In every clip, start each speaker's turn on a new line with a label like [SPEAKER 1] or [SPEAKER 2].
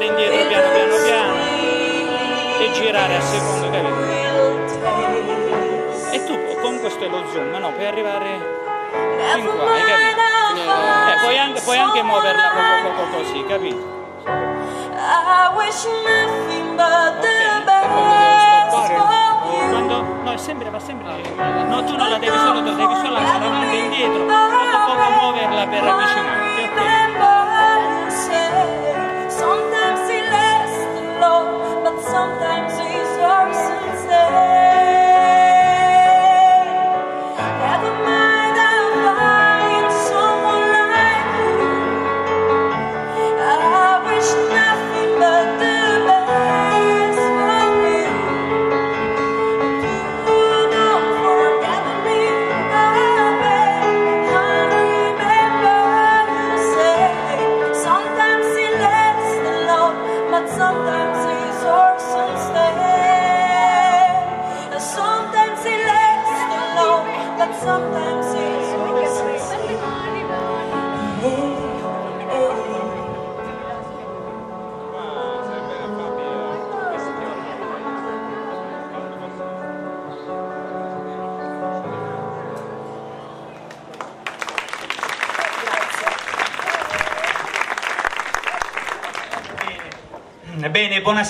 [SPEAKER 1] andare indietro piano piano piano e girare a secondo, capito? E tu con questo è lo zoom, no? Puoi arrivare fin qua, hai capito? Eh, puoi, anche, puoi anche muoverla proprio, proprio così, capito?
[SPEAKER 2] I wish nothing but the
[SPEAKER 1] Ok, e quando no, è sempre, va sempre No, tu non la devi solo, devi solo andare avanti e indietro, poco poco muoverla per avvicinarti,
[SPEAKER 2] sometimes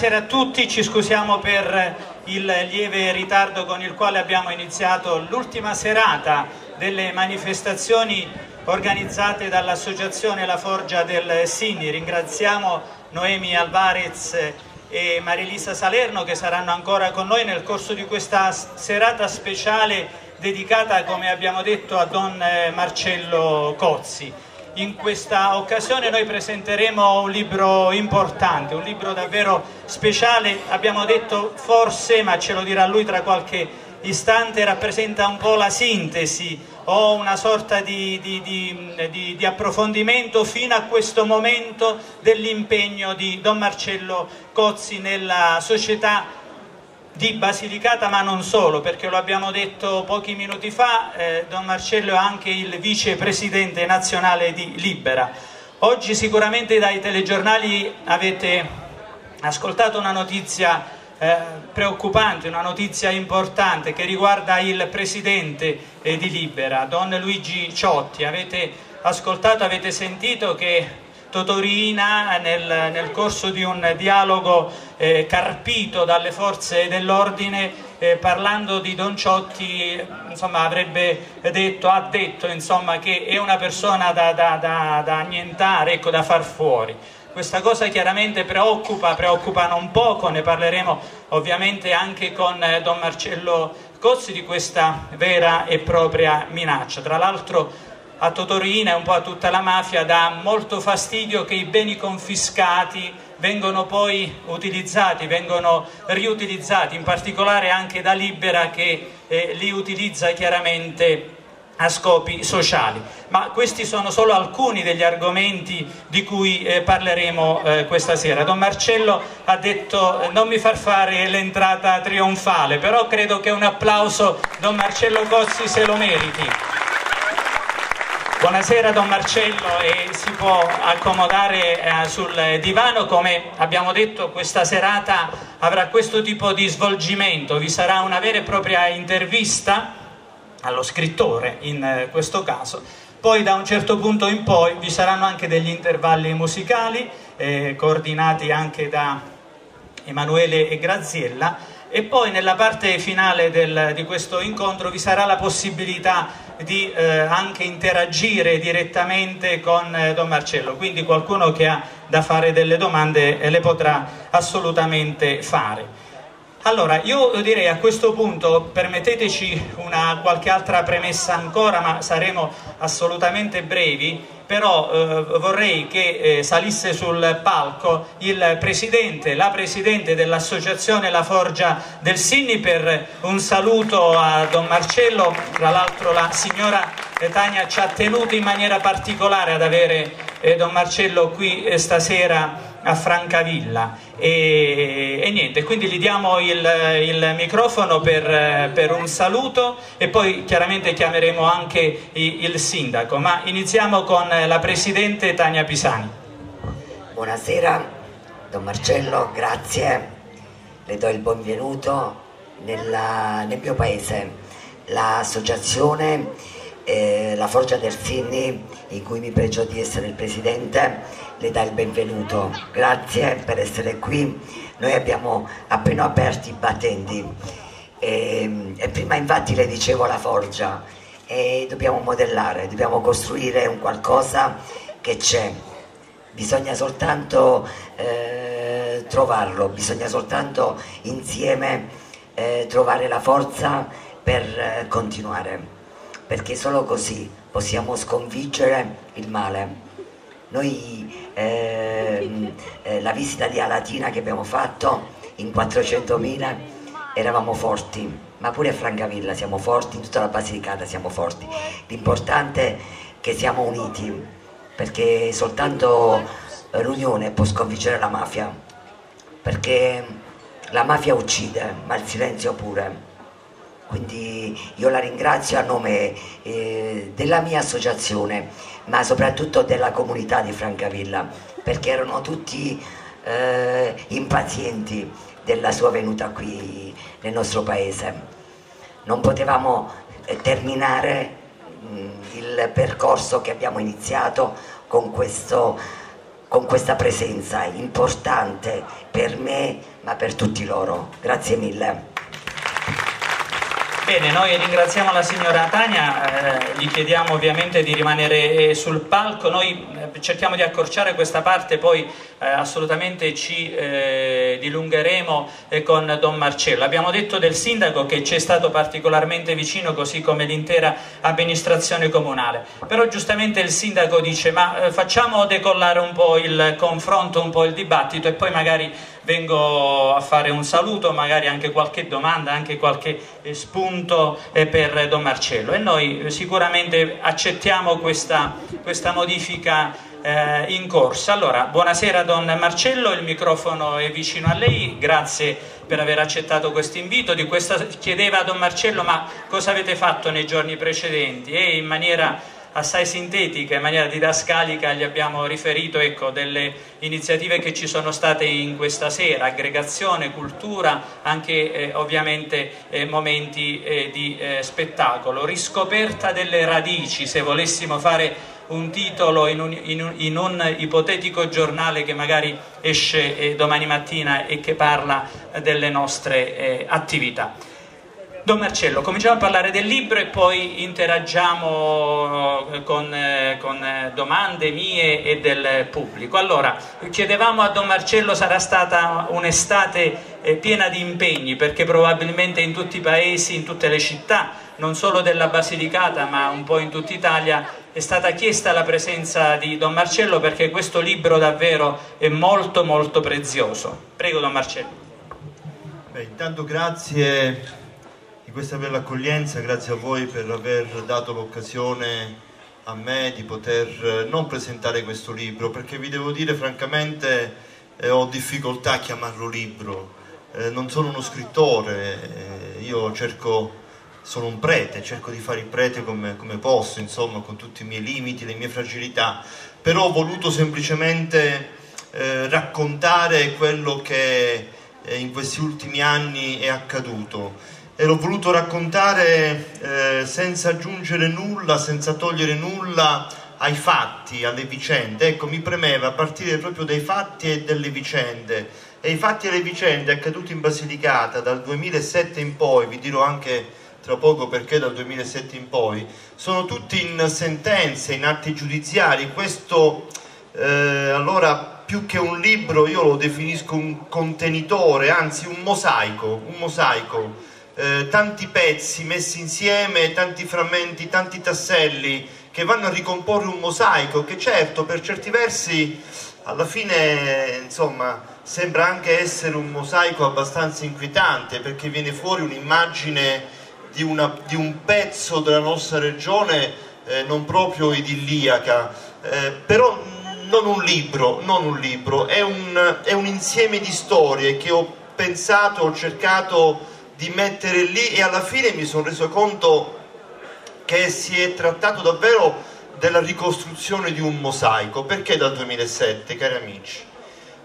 [SPEAKER 1] buonasera a tutti, ci scusiamo per il lieve ritardo con il quale abbiamo iniziato l'ultima serata delle manifestazioni organizzate dall'associazione La Forgia del Sini. Ringraziamo Noemi Alvarez e Marilisa Salerno che saranno ancora con noi nel corso di questa serata speciale dedicata, come abbiamo detto, a Don Marcello Cozzi. In questa occasione noi presenteremo un libro importante, un libro davvero speciale, abbiamo detto forse, ma ce lo dirà lui tra qualche istante, rappresenta un po' la sintesi o una sorta di, di, di, di approfondimento fino a questo momento dell'impegno di Don Marcello Cozzi nella società di Basilicata, ma non solo, perché lo abbiamo detto pochi minuti fa, eh, Don Marcello è anche il vicepresidente nazionale di Libera. Oggi sicuramente dai telegiornali avete ascoltato una notizia eh, preoccupante, una notizia importante che riguarda il presidente eh, di Libera, Don Luigi Ciotti. Avete ascoltato, avete sentito che Totorina nel, nel corso di un dialogo eh, carpito dalle forze dell'ordine eh, parlando di Don Ciotti insomma, avrebbe detto, ha detto insomma, che è una persona da, da, da, da annientare, ecco, da far fuori. Questa cosa chiaramente preoccupa, preoccupa non poco, ne parleremo ovviamente anche con eh, Don Marcello Cozzi di questa vera e propria minaccia. Tra l'altro a Totorina e un po' a tutta la mafia dà molto fastidio che i beni confiscati vengono poi utilizzati, vengono riutilizzati, in particolare anche da Libera che eh, li utilizza chiaramente a scopi sociali. Ma questi sono solo alcuni degli argomenti di cui eh, parleremo eh, questa sera. Don Marcello ha detto eh, non mi far fare l'entrata trionfale, però credo che un applauso Don Marcello Cozzi se lo meriti. Buonasera Don Marcello e si può accomodare eh, sul divano, come abbiamo detto questa serata avrà questo tipo di svolgimento, vi sarà una vera e propria intervista allo scrittore in eh, questo caso, poi da un certo punto in poi vi saranno anche degli intervalli musicali eh, coordinati anche da Emanuele e Graziella. E poi nella parte finale del, di questo incontro vi sarà la possibilità di eh, anche interagire direttamente con eh, Don Marcello, quindi qualcuno che ha da fare delle domande eh, le potrà assolutamente fare. Allora, io direi a questo punto, permetteteci una qualche altra premessa ancora, ma saremo assolutamente brevi, però eh, vorrei che eh, salisse sul palco il presidente, la presidente dell'associazione La Forgia del Sinni per un saluto a Don Marcello, tra l'altro la signora Tania ci ha tenuto in maniera particolare ad avere eh, Don Marcello qui eh, stasera a Francavilla. E, e, niente, quindi gli diamo il, il microfono per, per, un saluto e poi chiaramente chiameremo anche il, il sindaco, ma iniziamo con la Presidente Tania Pisani.
[SPEAKER 3] Buonasera, Don Marcello, grazie, le do il benvenuto nella, nel mio paese, l'associazione eh, La Forgia del Sinni, in cui mi pregio di essere il Presidente, le dà il benvenuto. Grazie per essere qui. Noi abbiamo appena aperto i battenti e, e prima infatti le dicevo la forgia e dobbiamo modellare, dobbiamo costruire un qualcosa che c'è. Bisogna soltanto eh, trovarlo, bisogna soltanto insieme eh, trovare la forza per eh, continuare, perché solo così possiamo sconfiggere il male. Noi ehm, eh, la visita di Alatina che abbiamo fatto in 400.000 eravamo forti, ma pure a Francavilla siamo forti, in tutta la Basilicata siamo forti. L'importante è che siamo uniti, perché soltanto l'unione può sconfiggere la mafia, perché la mafia uccide, ma il silenzio pure. Quindi io la ringrazio a nome eh, della mia associazione ma soprattutto della comunità di Francavilla, perché erano tutti eh, impazienti della sua venuta qui nel nostro paese. Non potevamo eh, terminare mh, mm, il percorso che abbiamo iniziato con, questo, con questa presenza importante per me ma per tutti loro. Grazie mille.
[SPEAKER 1] Bene, noi ringraziamo la signora Tania, eh, gli chiediamo ovviamente di rimanere eh, sul palco, noi eh, cerchiamo di accorciare questa parte, poi eh, assolutamente ci eh, dilungheremo eh, con Don Marcello. Abbiamo detto del sindaco che ci è stato particolarmente vicino, così come l'intera amministrazione comunale. Però giustamente il sindaco dice ma facciamo decollare un po' il confronto, un po' il dibattito e poi magari vengo a fare un saluto, magari anche qualche domanda, anche qualche eh, spunto eh, per Don Marcello. E noi sicuramente accettiamo questa, questa modifica eh, in corsa. Allora, buonasera Don Marcello, il microfono è vicino a lei, grazie per aver accettato questo invito. Di questa chiedeva Don Marcello ma cosa avete fatto nei giorni precedenti e in maniera assai sintetica, in maniera didascalica gli abbiamo riferito ecco, delle iniziative che ci sono state in questa sera, aggregazione, cultura, anche eh, ovviamente eh, momenti eh, di eh, spettacolo, riscoperta delle radici, se volessimo fare un titolo in un, in un, in un ipotetico giornale che magari esce eh, domani mattina e che parla delle nostre eh, attività. Don Marcello, cominciamo a parlare del libro e poi interagiamo eh, con, eh, con, eh, domande mie e del pubblico. Allora, chiedevamo a Don Marcello sarà stata un'estate piena di impegni perché probabilmente in tutti i paesi, in tutte le città, non solo della Basilicata ma un po' in tutta Italia, è stata chiesta la presenza di Don Marcello perché questo libro davvero è molto molto prezioso. Prego Don Marcello.
[SPEAKER 4] Beh, intanto grazie di questa bella accoglienza, grazie a voi per aver dato l'occasione a me di poter eh, non presentare questo libro, perché vi devo dire francamente eh, ho difficoltà a chiamarlo libro, eh, non sono uno scrittore, eh, io cerco, sono un prete, cerco di fare il prete come, come posso, insomma, con tutti i miei limiti, le mie fragilità, però ho voluto semplicemente eh, raccontare quello che eh, in questi ultimi anni è accaduto e l'ho voluto raccontare eh, senza aggiungere nulla, senza togliere nulla ai fatti, alle vicende. Ecco, mi premeva partire proprio dai fatti e dalle vicende. E i fatti e le vicende accadute in Basilicata dal 2007 in poi, vi dirò anche tra poco perché dal 2007 in poi, sono tutti in sentenze, in atti giudiziari. Questo eh, allora più che un libro io lo definisco un contenitore, anzi un mosaico, un mosaico eh, tanti pezzi messi insieme, tanti frammenti, tanti tasselli che vanno a ricomporre un mosaico che certo per certi versi alla fine insomma sembra anche essere un mosaico abbastanza inquietante perché viene fuori un'immagine di, di, un pezzo della nostra regione eh, non proprio idilliaca. Eh, però non un libro, non un libro è, un, è un insieme di storie che ho pensato, ho cercato di mettere lì e alla fine mi sono reso conto che si è trattato davvero della ricostruzione di un mosaico. Perché dal 2007, cari amici?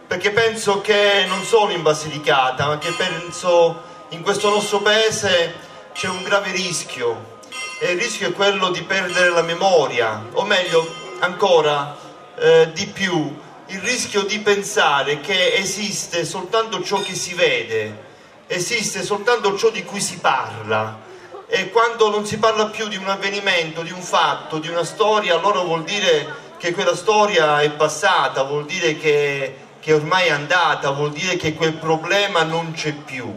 [SPEAKER 4] Perché penso che non solo in Basilicata, ma che penso in questo nostro paese c'è un grave rischio e il rischio è quello di perdere la memoria, o meglio ancora eh, di più, il rischio di pensare che esiste soltanto ciò che si vede, esiste soltanto ciò di cui si parla e quando non si parla più di un avvenimento, di un fatto, di una storia, allora vuol dire che quella storia è passata, vuol dire che, che ormai è andata, vuol dire che quel problema non c'è più.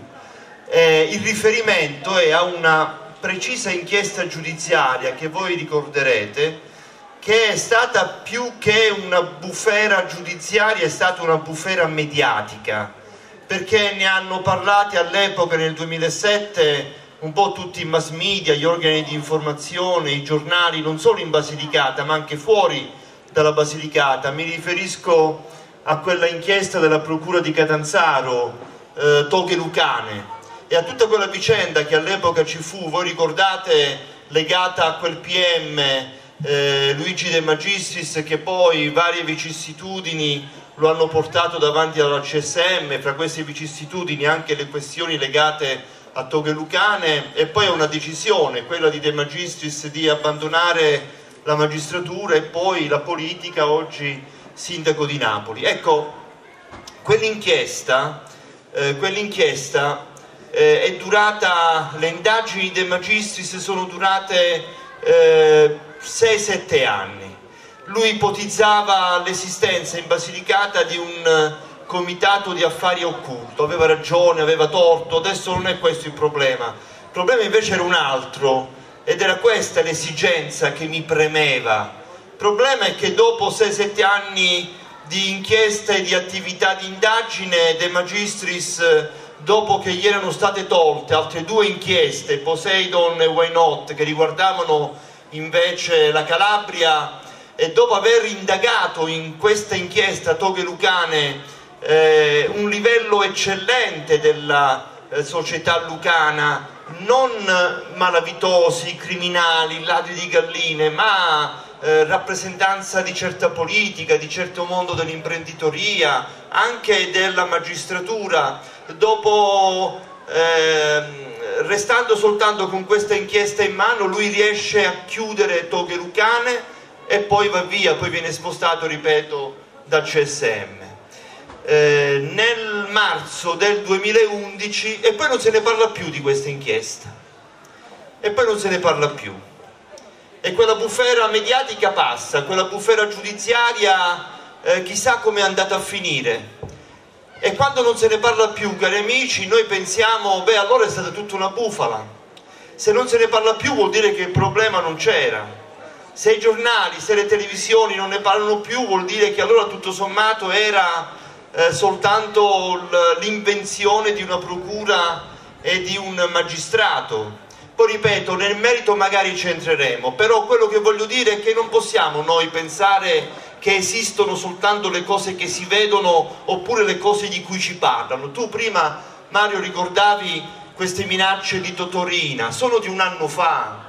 [SPEAKER 4] Eh, il riferimento è a una precisa inchiesta giudiziaria che voi ricorderete, che è stata più che una bufera giudiziaria, è stata una bufera mediatica perché ne hanno parlati all'epoca nel 2007 un po' tutti i mass media, gli organi di informazione, i giornali, non solo in Basilicata ma anche fuori dalla Basilicata. Mi riferisco a quella inchiesta della Procura di Catanzaro, eh, Toghe Lucane, e a tutta quella vicenda che all'epoca ci fu, voi ricordate, legata a quel PM eh, Luigi De Magistris che poi varie vicissitudini lo hanno portato davanti alla CSM, fra queste vicissitudini anche le questioni legate a Toghe Lucane e poi una decisione, quella di De Magistris di abbandonare la magistratura e poi la politica, oggi sindaco di Napoli. Ecco, quell'inchiesta, eh, quell'inchiesta eh, è durata, le indagini De Magistris sono durate eh, 6-7 anni lui ipotizzava l'esistenza in Basilicata di un comitato di affari occulto, aveva ragione, aveva torto, adesso non è questo il problema, il problema invece era un altro ed era questa l'esigenza che mi premeva. Il problema è che dopo 6-7 anni di inchiesta e di attività di indagine De Magistris, dopo che gli erano state tolte altre due inchieste, Poseidon e Why Not, che riguardavano invece la Calabria, e dopo aver indagato in questa inchiesta Toghe Lucane eh, un livello eccellente della eh, società lucana, non malavitosi, criminali, ladri di galline, ma eh, rappresentanza di certa politica, di certo mondo dell'imprenditoria, anche della magistratura. Dopo, eh, restando soltanto con questa inchiesta in mano, lui riesce a chiudere Toghe Lucane e poi va via, poi viene spostato, ripeto, dal CSM. Eh, nel marzo del 2011 e poi non se ne parla più di questa inchiesta. E poi non se ne parla più. E quella bufera mediatica passa, quella bufera giudiziaria eh, chissà come è andata a finire. E quando non se ne parla più cari amici noi pensiamo beh allora è stata tutta una bufala. Se non se ne parla più vuol dire che il problema non c'era se i giornali, se le televisioni non ne parlano più vuol dire che allora tutto sommato era eh, soltanto l'invenzione di una procura e di un magistrato. Poi ripeto, nel merito magari ci entreremo, però quello che voglio dire è che non possiamo noi pensare che esistono soltanto le cose che si vedono oppure le cose di cui ci parlano. Tu prima, Mario, ricordavi queste minacce di Totorina, sono di un anno fa,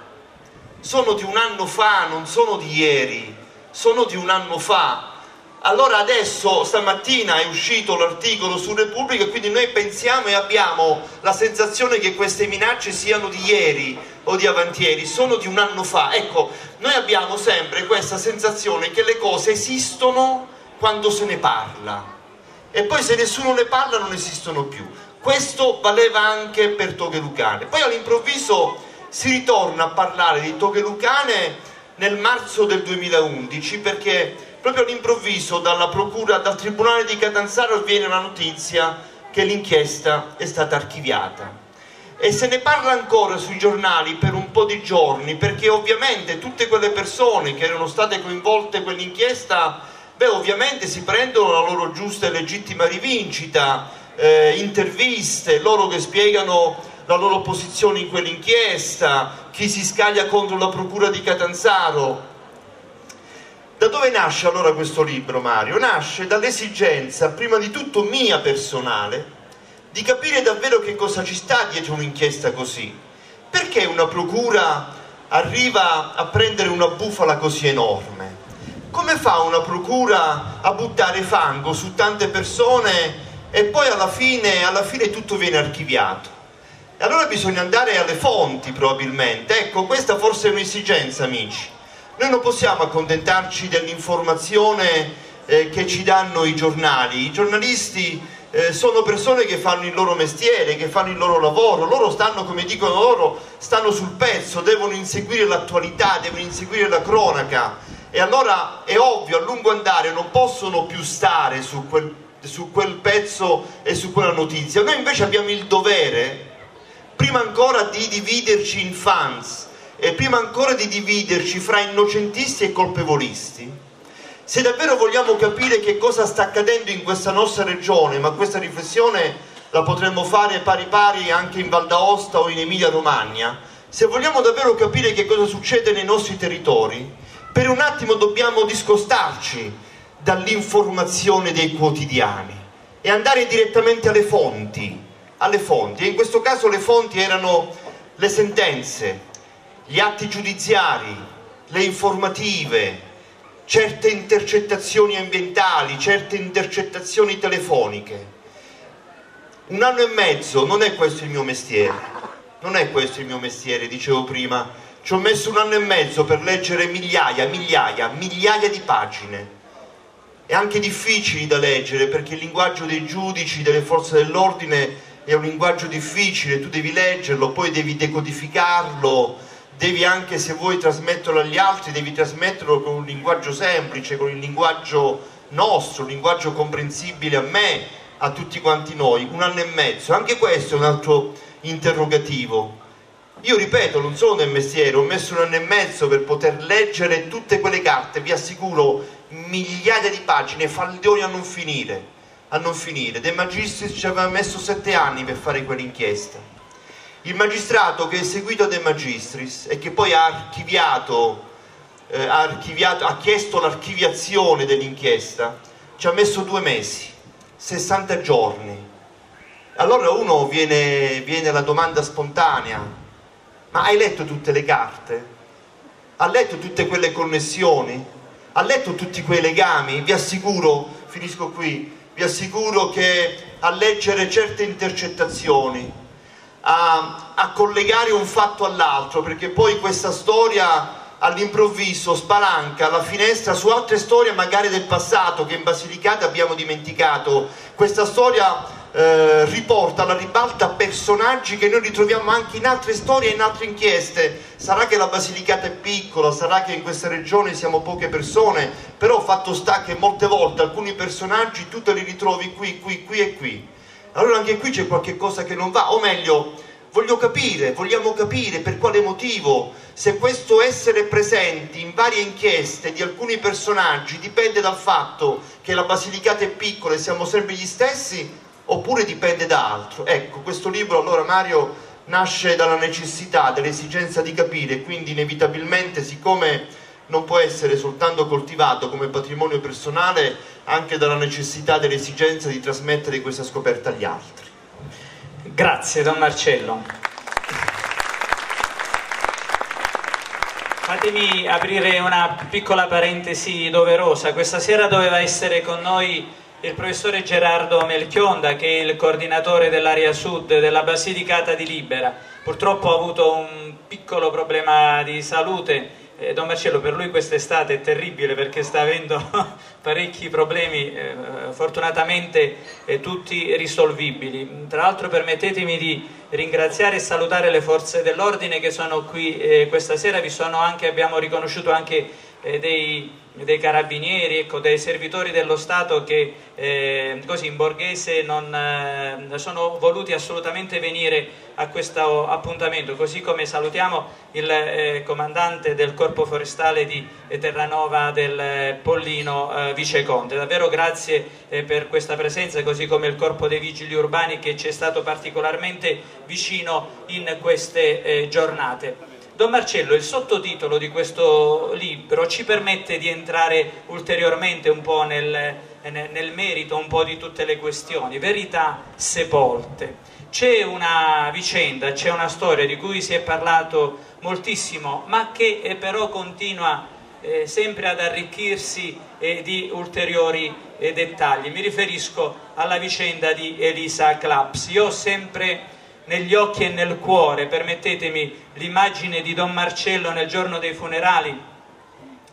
[SPEAKER 4] sono di un anno fa, non sono di ieri, sono di un anno fa allora adesso stamattina è uscito l'articolo su Repubblica e quindi noi pensiamo e abbiamo la sensazione che queste minacce siano di ieri o di avantieri, sono di un anno fa. Ecco, noi abbiamo sempre questa sensazione che le cose esistono quando se ne parla e poi se nessuno ne parla non esistono più. Questo valeva anche per Toghe Lucane. Poi all'improvviso si ritorna a parlare di Toghe Lucane nel marzo del 2011 perché proprio all'improvviso dalla procura, dal tribunale di Catanzaro viene la notizia che l'inchiesta è stata archiviata. E se ne parla ancora sui giornali per un po' di giorni, perché ovviamente tutte quelle persone che erano state coinvolte in quell'inchiesta, beh, ovviamente si prendono la loro giusta e legittima rivincita, eh, interviste, loro che spiegano la loro posizione in quell'inchiesta, chi si scaglia contro la procura di Catanzaro, da dove nasce allora questo libro, Mario? Nasce dall'esigenza, prima di tutto mia personale, di capire davvero che cosa ci sta dietro un'inchiesta così. Perché una procura arriva a prendere una bufala così enorme? Come fa una procura a buttare fango su tante persone e poi alla fine, alla fine tutto viene archiviato? E allora bisogna andare alle fonti probabilmente. Ecco, questa forse è un'esigenza, amici noi non possiamo accontentarci dell'informazione eh, che ci danno i giornali. I giornalisti eh, sono persone che fanno il loro mestiere, che fanno il loro lavoro, loro stanno, come dicono loro, stanno sul pezzo, devono inseguire l'attualità, devono inseguire la cronaca e allora è ovvio, a lungo andare non possono più stare su quel, su quel pezzo e su quella notizia. Noi invece abbiamo il dovere, prima ancora di dividerci in fans, e prima ancora di dividerci fra innocentisti e colpevolisti, se davvero vogliamo capire che cosa sta accadendo in questa nostra regione, ma questa riflessione la potremmo fare pari pari anche in Val d'Aosta o in Emilia Romagna, se vogliamo davvero capire che cosa succede nei nostri territori, per un attimo dobbiamo discostarci dall'informazione dei quotidiani e andare direttamente alle fonti, alle fonti. E in questo caso le fonti erano le sentenze, gli atti giudiziari, le informative, certe intercettazioni ambientali, certe intercettazioni telefoniche. Un anno e mezzo non è questo il mio mestiere, non è questo il mio mestiere, dicevo prima. Ci ho messo un anno e mezzo per leggere migliaia, migliaia, migliaia di pagine e anche difficili da leggere perché il linguaggio dei giudici, delle forze dell'ordine è un linguaggio difficile, tu devi leggerlo, poi devi decodificarlo, devi anche se vuoi trasmetterlo agli altri, devi trasmetterlo con un linguaggio semplice, con il linguaggio nostro, un linguaggio comprensibile a me, a tutti quanti noi. Un anno e mezzo, anche questo è un altro interrogativo. Io ripeto, non sono del mestiere, ho messo un anno e mezzo per poter leggere tutte quelle carte, vi assicuro, migliaia di pagine, fallioni a non finire, a non finire. De Magistris ci aveva messo sette anni per fare quell'inchiesta il magistrato che ha eseguito De Magistris e che poi ha archiviato, eh, ha, archiviato ha chiesto l'archiviazione dell'inchiesta, ci ha messo due mesi, 60 giorni. Allora uno viene, viene la domanda spontanea, ma hai letto tutte le carte? Ha letto tutte quelle connessioni? Ha letto tutti quei legami? Vi assicuro, finisco qui, vi assicuro che a leggere certe intercettazioni, a, a collegare un fatto all'altro, perché poi questa storia all'improvviso spalanca la finestra su altre storie magari del passato che in Basilicata abbiamo dimenticato. Questa storia eh, riporta alla ribalta personaggi che noi ritroviamo anche in altre storie e in altre inchieste. Sarà che la Basilicata è piccola, sarà che in questa regione siamo poche persone, però fatto sta che molte volte alcuni personaggi tu te li ritrovi qui, qui, qui e qui allora anche qui c'è qualche cosa che non va, o meglio, voglio capire, vogliamo capire per quale motivo, se questo essere presenti in varie inchieste di alcuni personaggi dipende dal fatto che la Basilicata è piccola e siamo sempre gli stessi, oppure dipende da altro. Ecco, questo libro allora Mario nasce dalla necessità, dall'esigenza di capire, quindi inevitabilmente siccome non può essere soltanto coltivato come patrimonio personale anche dalla necessità dell'esigenza di trasmettere questa scoperta agli altri.
[SPEAKER 1] Grazie Don Marcello. Fatemi aprire una piccola parentesi doverosa. Questa sera doveva essere con noi il professore Gerardo Melchionda, che è il coordinatore dell'area sud della Basilicata di Libera. Purtroppo ha avuto un piccolo problema di salute eh, Don Marcello, per lui quest'estate è terribile perché sta avendo parecchi problemi, eh, fortunatamente eh, tutti risolvibili. Tra l'altro permettetemi di ringraziare e salutare le forze dell'ordine che sono qui eh, questa sera, vi sono anche, abbiamo riconosciuto anche eh, dei dei carabinieri, ecco, dei servitori dello Stato che eh, così in borghese non eh, sono voluti assolutamente venire a questo appuntamento, così come salutiamo il eh, comandante del Corpo Forestale di Terranova del Pollino eh, Viceconte. Davvero grazie eh, per questa presenza, così come il Corpo dei Vigili Urbani che ci è stato particolarmente vicino in queste eh, giornate. Don Marcello, il sottotitolo di questo libro ci permette di entrare ulteriormente un po' nel, nel merito un po' di tutte le questioni, verità sepolte. C'è una vicenda, c'è una storia di cui si è parlato moltissimo, ma che eh, però continua eh, sempre ad arricchirsi eh, di ulteriori eh, dettagli. Mi riferisco alla vicenda di Elisa Claps. Io ho sempre negli occhi e nel cuore, permettetemi l'immagine di Don Marcello nel giorno dei funerali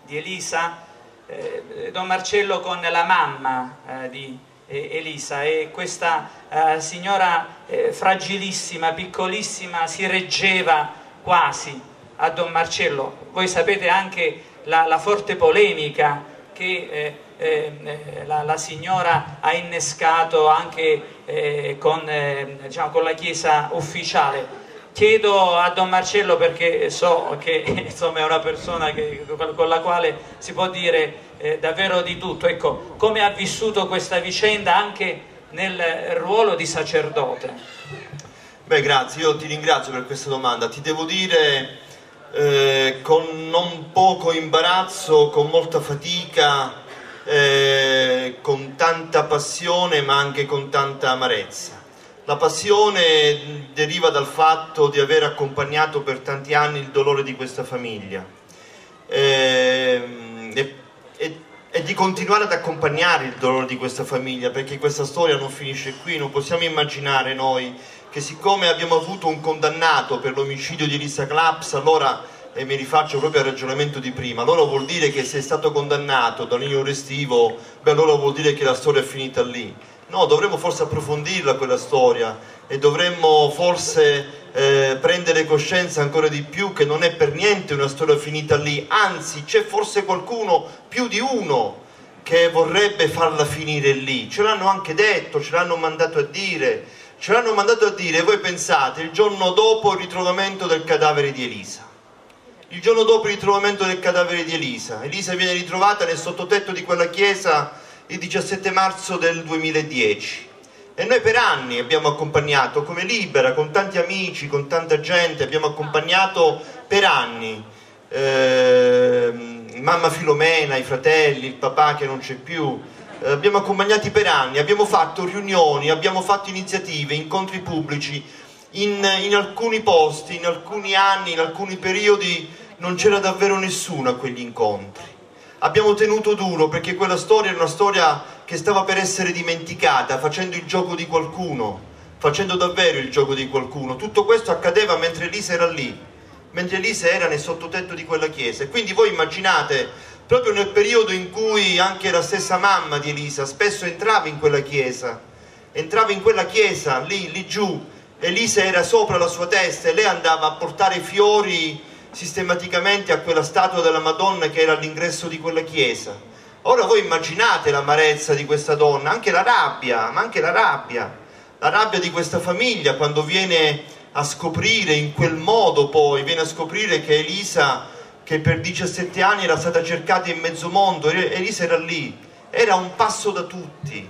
[SPEAKER 1] di Elisa, eh, Don Marcello con la mamma eh, di Elisa e questa eh, signora eh, fragilissima, piccolissima, si reggeva quasi a Don Marcello. Voi sapete anche la, la forte polemica che eh, la, la, signora ha innescato anche eh, con, eh, diciamo, con, la chiesa ufficiale. Chiedo a Don Marcello perché so che insomma, è una persona che, con la quale si può dire eh, davvero di tutto. Ecco, come ha vissuto questa vicenda anche nel ruolo di sacerdote?
[SPEAKER 4] Beh, grazie, io ti ringrazio per questa domanda. Ti devo dire eh, con non poco imbarazzo, con molta fatica, eh, con tanta passione ma anche con tanta amarezza. La passione deriva dal fatto di aver accompagnato per tanti anni il dolore di questa famiglia eh, e, e, e di continuare ad accompagnare il dolore di questa famiglia perché questa storia non finisce qui, non possiamo immaginare noi che siccome abbiamo avuto un condannato per l'omicidio di Elisa Claps allora e mi rifaccio proprio al ragionamento di prima, allora vuol dire che se è stato condannato da un restivo, beh allora vuol dire che la storia è finita lì. No, dovremmo forse approfondirla quella storia e dovremmo forse eh, prendere coscienza ancora di più che non è per niente una storia finita lì, anzi c'è forse qualcuno, più di uno, che vorrebbe farla finire lì. Ce l'hanno anche detto, ce l'hanno mandato a dire, ce l'hanno mandato a dire, voi pensate, il giorno dopo il ritrovamento del cadavere di Elisa. Il giorno dopo il ritrovamento del cadavere di Elisa. Elisa viene ritrovata nel sottotetto di quella chiesa il 17 marzo del 2010. E noi per anni abbiamo accompagnato come Libera, con tanti amici, con tanta gente, abbiamo accompagnato per anni eh, mamma Filomena, i fratelli, il papà che non c'è più, eh, abbiamo accompagnati per anni, abbiamo fatto riunioni, abbiamo fatto iniziative, incontri pubblici, in, in alcuni posti, in alcuni anni, in alcuni periodi non c'era davvero nessuno a quegli incontri abbiamo tenuto duro perché quella storia è una storia che stava per essere dimenticata, facendo il gioco di qualcuno, facendo davvero il gioco di qualcuno. Tutto questo accadeva mentre Elisa era lì, mentre Elisa era nel sottotetto di quella chiesa. E quindi voi immaginate, proprio nel periodo in cui anche la stessa mamma di Elisa spesso entrava in quella chiesa, entrava in quella chiesa, lì, lì giù, Elisa era sopra la sua testa e lei andava a portare fiori sistematicamente a quella statua della Madonna che era all'ingresso di quella chiesa. Ora voi immaginate l'amarezza di questa donna, anche la rabbia, ma anche la rabbia, la rabbia di questa famiglia quando viene a scoprire in quel modo poi, viene a scoprire che Elisa, che per 17 anni era stata cercata in mezzo mondo, Elisa era lì, era un passo da tutti,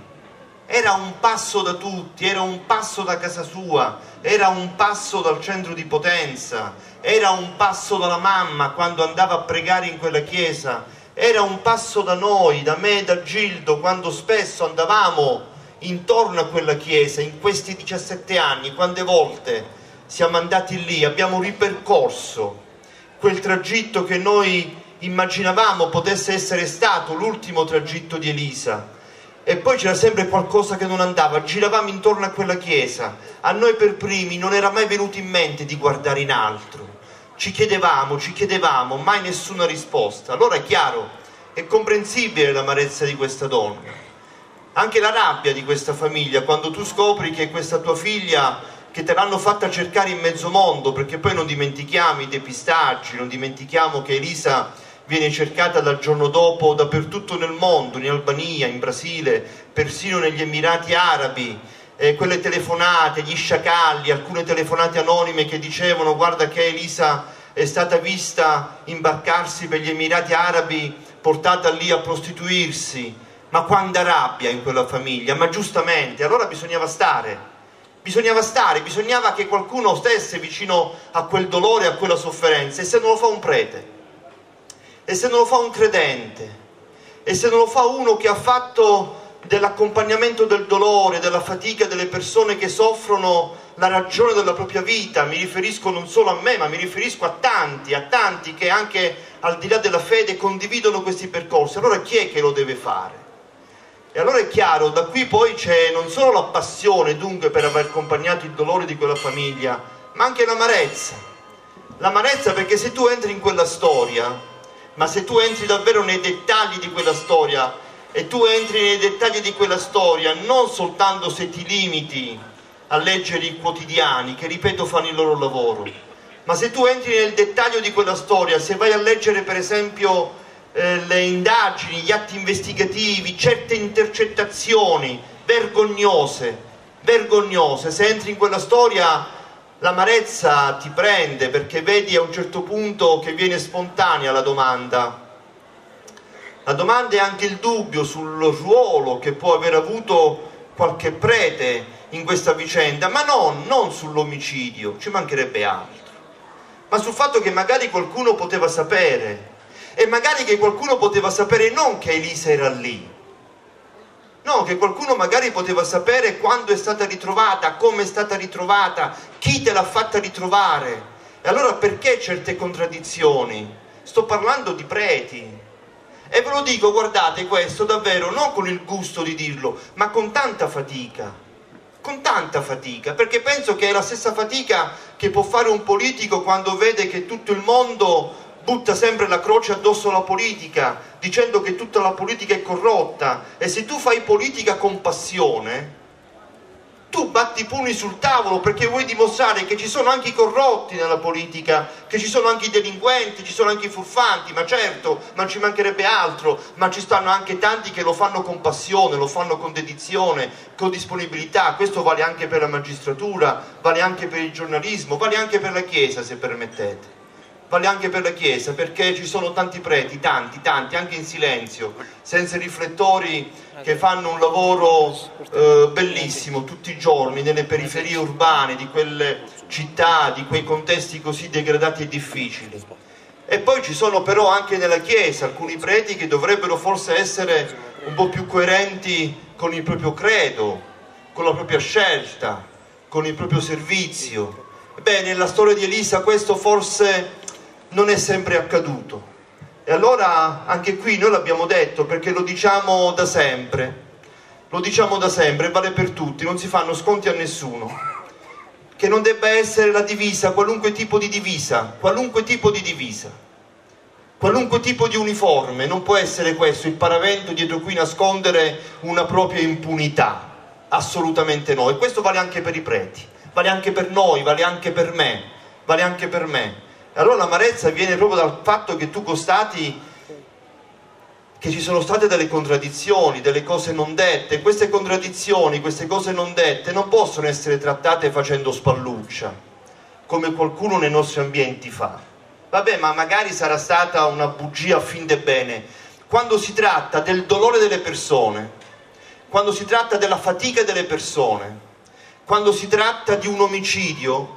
[SPEAKER 4] era un passo da tutti, era un passo da casa sua, era un passo dal centro di potenza, era un passo dalla mamma quando andava a pregare in quella chiesa, era un passo da noi, da me e da Gildo, quando spesso andavamo intorno a quella chiesa, in questi 17 anni, quante volte siamo andati lì, abbiamo ripercorso quel tragitto che noi immaginavamo potesse essere stato l'ultimo tragitto di Elisa e poi c'era sempre qualcosa che non andava, giravamo intorno a quella chiesa, a noi per primi non era mai venuto in mente di guardare in altro, ci chiedevamo, ci chiedevamo, mai nessuna risposta. Allora è chiaro, è comprensibile l'amarezza di questa donna, anche la rabbia di questa famiglia, quando tu scopri che questa tua figlia che te l'hanno fatta cercare in mezzo mondo, perché poi non dimentichiamo i depistaggi, non dimentichiamo che Elisa viene cercata dal giorno dopo dappertutto nel mondo, in Albania, in Brasile, persino negli Emirati Arabi, eh, quelle telefonate, gli sciacalli, alcune telefonate anonime che dicevano guarda che Elisa è stata vista imbarcarsi per gli Emirati Arabi, portata lì a prostituirsi, ma quanta rabbia in quella famiglia, ma giustamente, allora bisognava stare, bisognava stare, bisognava che qualcuno stesse vicino a quel dolore, a quella sofferenza, e se non lo fa un prete, e se non lo fa un credente, e se non lo fa uno che ha fatto dell'accompagnamento del dolore, della fatica delle persone che soffrono la ragione della propria vita, mi riferisco non solo a me, ma mi riferisco a tanti, a tanti che anche al di là della fede condividono questi percorsi. Allora chi è che lo deve fare? E allora è chiaro, da qui poi c'è non solo la passione dunque per aver accompagnato il dolore di quella famiglia, ma anche l'amarezza. L'amarezza perché se tu entri in quella storia, ma se tu entri davvero nei dettagli di quella storia e tu entri nei dettagli di quella storia non soltanto se ti limiti a leggere i quotidiani che ripeto fanno il loro lavoro, ma se tu entri nel dettaglio di quella storia, se vai a leggere per esempio eh, le indagini, gli atti investigativi, certe intercettazioni vergognose, vergognose, se entri in quella storia L'amarezza ti prende perché vedi a un certo punto che viene spontanea la domanda. La domanda è anche il dubbio sul ruolo che può aver avuto qualche prete in questa vicenda, ma non, non sull'omicidio, ci mancherebbe altro, ma sul fatto che magari qualcuno poteva sapere e magari che qualcuno poteva sapere non che Elisa era lì, No, che qualcuno magari poteva sapere quando è stata ritrovata, come è stata ritrovata, chi te l'ha fatta ritrovare. E allora perché certe contraddizioni? Sto parlando di preti. E ve lo dico, guardate questo davvero, non con il gusto di dirlo, ma con tanta fatica. Con tanta fatica, perché penso che è la stessa fatica che può fare un politico quando vede che tutto il mondo butta sempre la croce addosso alla politica, dicendo che tutta la politica è corrotta. E se tu fai politica con passione, tu batti i pugni sul tavolo perché vuoi dimostrare che ci sono anche i corrotti nella politica, che ci sono anche i delinquenti, ci sono anche i furfanti, ma certo, non ci mancherebbe altro, ma ci stanno anche tanti che lo fanno con passione, lo fanno con dedizione, con disponibilità, questo vale anche per la magistratura, vale anche per il giornalismo, vale anche per la Chiesa se permettete vale anche per la Chiesa, perché ci sono tanti preti, tanti, tanti, anche in silenzio, senza riflettori, che fanno un lavoro eh, bellissimo tutti i giorni nelle periferie urbane di quelle città, di quei contesti così degradati e difficili. E poi ci sono però anche nella Chiesa alcuni preti che dovrebbero forse essere un po' più coerenti con il proprio credo, con la propria scelta, con il proprio servizio. Beh, nella storia di Elisa questo forse non è sempre accaduto. E allora anche qui noi l'abbiamo detto perché lo diciamo da sempre, lo diciamo da sempre, vale per tutti, non si fanno sconti a nessuno, che non debba essere la divisa, qualunque tipo di divisa, qualunque tipo di divisa, qualunque tipo di uniforme, non può essere questo il paravento dietro cui nascondere una propria impunità, assolutamente no, e questo vale anche per i preti, vale anche per noi, vale anche per me, vale anche per me. Allora l'amarezza viene proprio dal fatto che tu constati che ci sono state delle contraddizioni, delle cose non dette. Queste contraddizioni, queste cose non dette non possono essere trattate facendo spalluccia, come qualcuno nei nostri ambienti fa. Vabbè, ma magari sarà stata una bugia a fin de bene. Quando si tratta del dolore delle persone, quando si tratta della fatica delle persone, quando si tratta di un omicidio,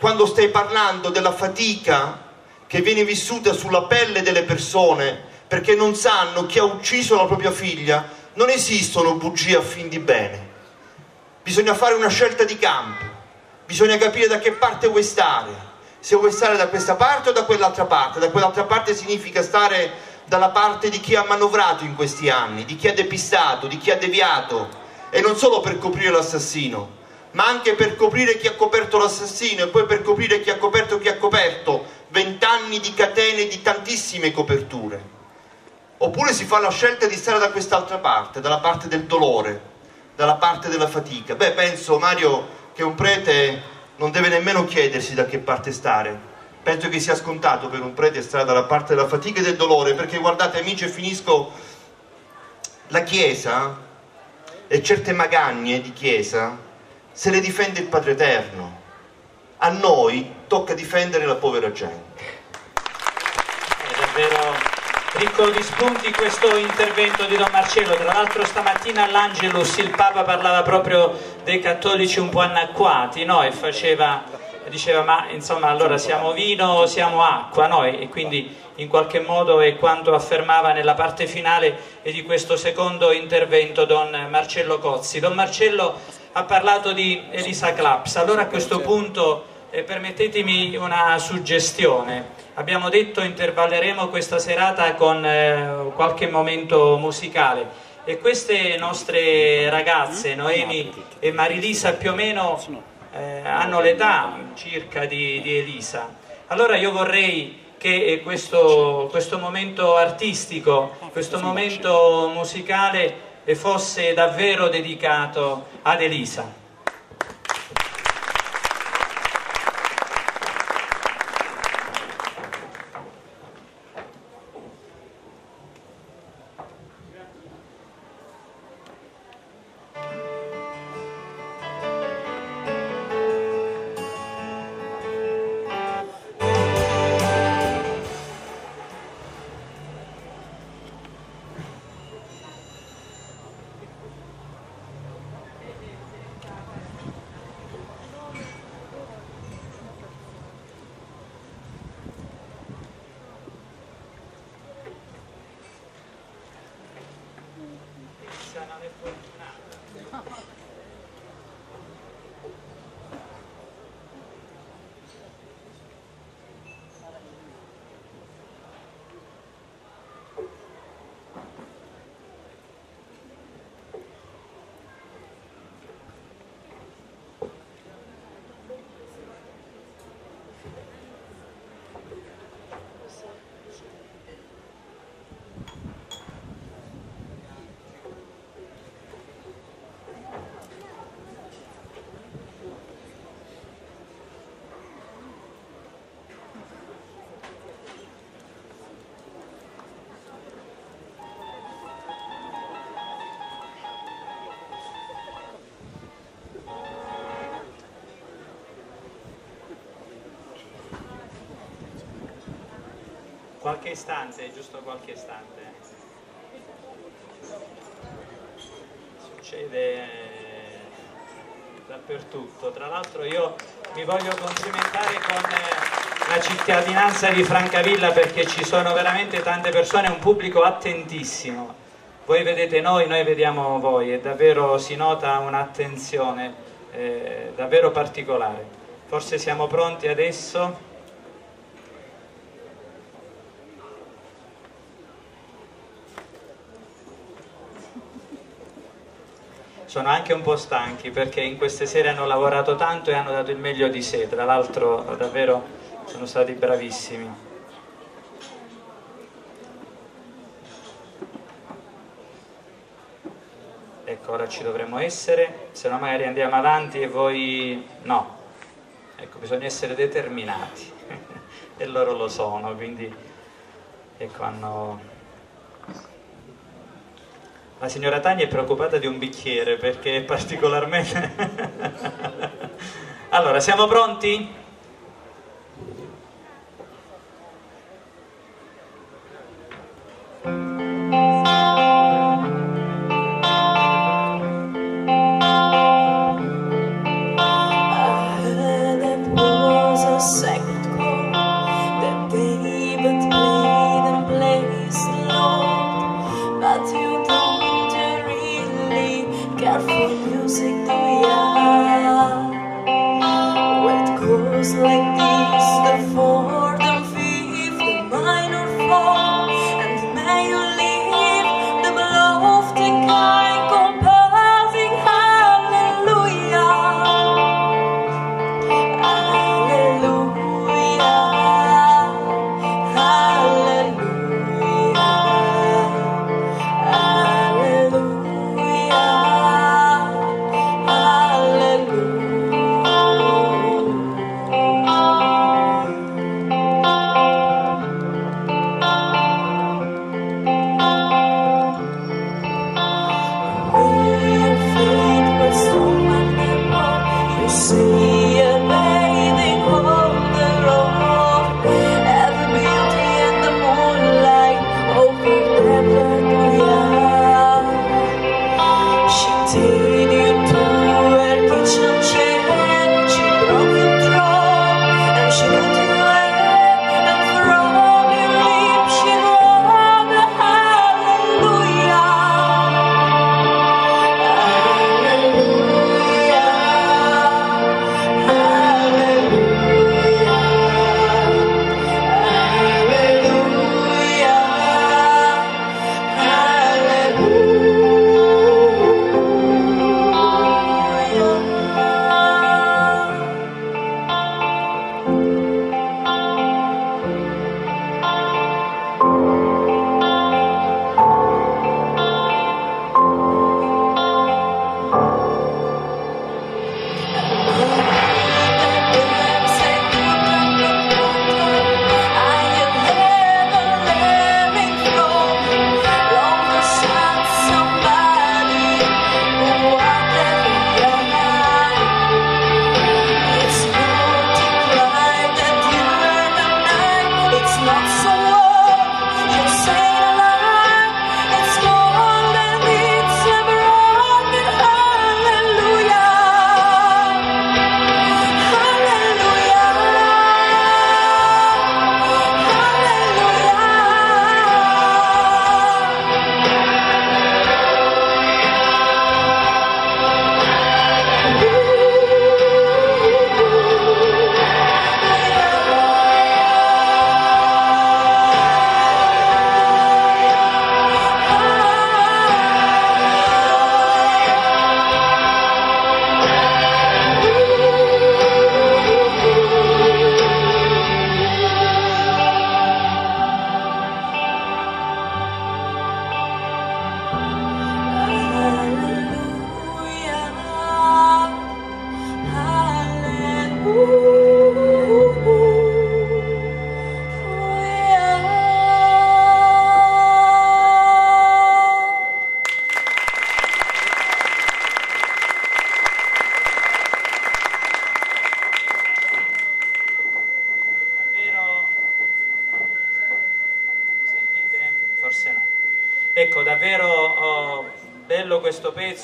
[SPEAKER 4] quando stai parlando della fatica che viene vissuta sulla pelle delle persone perché non sanno chi ha ucciso la propria figlia, non esistono bugie a fin di bene. Bisogna fare una scelta di campo, bisogna capire da che parte vuoi stare, se vuoi stare da questa parte o da quell'altra parte. Da quell'altra parte significa stare dalla parte di chi ha manovrato in questi anni, di chi ha depistato, di chi ha deviato, e non solo per coprire l'assassino, ma anche per coprire chi ha coperto l'assassino e poi per coprire chi ha coperto chi ha coperto, vent'anni di catene di tantissime coperture. Oppure si fa la scelta di stare da quest'altra parte, dalla parte del dolore, dalla parte della fatica. Beh, penso Mario che un prete non deve nemmeno chiedersi da che parte stare. Penso che sia scontato per un prete stare dalla parte della fatica e del dolore, perché guardate amici e finisco, la Chiesa e certe magagne di Chiesa se le difende il Padre Eterno. A noi tocca difendere la povera gente.
[SPEAKER 1] È davvero ricco di spunti questo intervento di Don Marcello. Tra l'altro stamattina all'Angelus il Papa parlava proprio dei cattolici un po' annacquati no? e faceva, diceva ma insomma allora siamo vino, siamo acqua no? e quindi in qualche modo è quanto affermava nella parte finale di questo secondo intervento Don Marcello Cozzi. Don Marcello ha parlato di Elisa Claps. Allora a questo punto eh, permettetemi una suggestione. Abbiamo detto intervalleremo questa serata con eh, qualche momento musicale e queste nostre ragazze, Noemi e Marilisa, più o meno eh, hanno l'età circa di, di, Elisa. Allora io vorrei che eh, questo, questo momento artistico, questo momento musicale e fosse davvero dedicato ad Elisa. Qualche istante, giusto qualche istante. Succede eh, dappertutto. Tra l'altro io mi voglio complimentare con eh, la cittadinanza di Francavilla perché ci sono veramente tante persone, un pubblico attentissimo. Voi vedete noi, noi vediamo voi e davvero si nota un'attenzione eh, davvero particolare. Forse siamo pronti adesso? Sono anche un po' stanchi perché in queste sere hanno lavorato tanto e hanno dato il meglio di sé, tra l'altro davvero sono stati bravissimi. Ecco, ora ci dovremmo essere, se no magari andiamo avanti e voi no. Ecco, bisogna essere determinati e loro lo sono, quindi ecco, hanno la signora Tania è preoccupata di un bicchiere perché è particolarmente... allora, siamo pronti?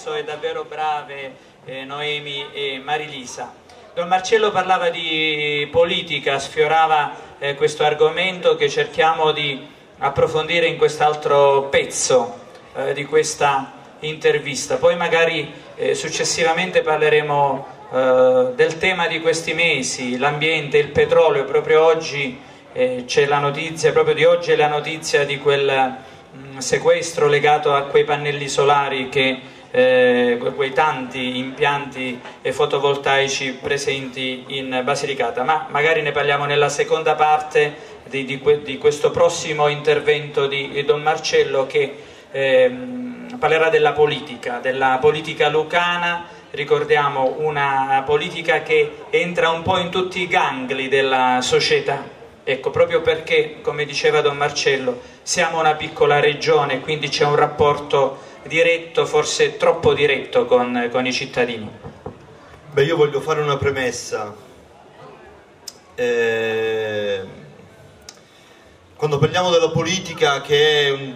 [SPEAKER 1] Pezzo e davvero brave eh, Noemi e Marilisa. Don Marcello parlava di politica, sfiorava eh, questo argomento che cerchiamo di approfondire in quest'altro pezzo eh, di questa intervista. Poi magari eh, successivamente parleremo eh, del tema di questi mesi, l'ambiente, il petrolio. Proprio oggi eh, c'è la notizia, proprio di oggi è la notizia di quel mh, mm, sequestro legato a quei pannelli solari che eh, quei tanti impianti fotovoltaici presenti in Basilicata, ma magari ne parliamo nella seconda parte di, di, di questo prossimo intervento di Don Marcello che ehm, parlerà della politica, della politica lucana, ricordiamo una politica che entra un po' in tutti i gangli della società. Ecco, proprio perché, come diceva Don Marcello, siamo una piccola regione, quindi c'è un rapporto diretto, forse troppo diretto con, con i cittadini.
[SPEAKER 4] Beh, io voglio fare una premessa. Eh, quando parliamo della politica, che è un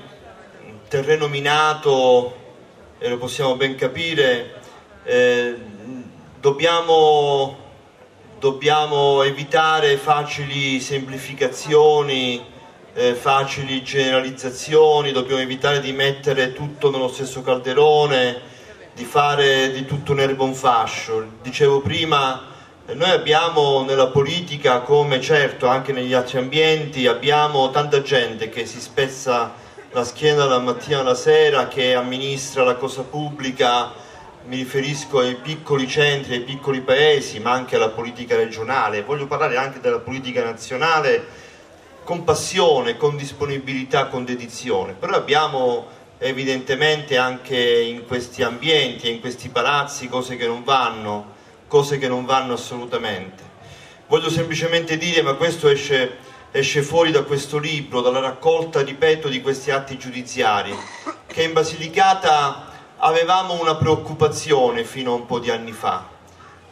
[SPEAKER 4] terreno minato, e lo possiamo ben capire, eh, dobbiamo, dobbiamo, evitare facili semplificazioni, eh, facili generalizzazioni, dobbiamo evitare di mettere tutto nello stesso calderone, di fare di tutto un erbo un fascio. Dicevo prima, noi abbiamo nella politica, come certo anche negli altri ambienti, abbiamo tanta gente che si spezza la schiena dalla mattina alla sera, che amministra la cosa pubblica, mi riferisco ai piccoli centri, ai piccoli paesi, ma anche alla politica regionale. Voglio parlare anche della politica nazionale con passione, con disponibilità, con dedizione. Però abbiamo evidentemente anche in questi ambienti e in questi palazzi cose che non vanno cose che non vanno assolutamente. Voglio semplicemente dire, ma questo esce, esce fuori da questo libro, dalla raccolta, ripeto, di questi atti giudiziari, che in Basilicata avevamo una preoccupazione fino a un po' di anni fa.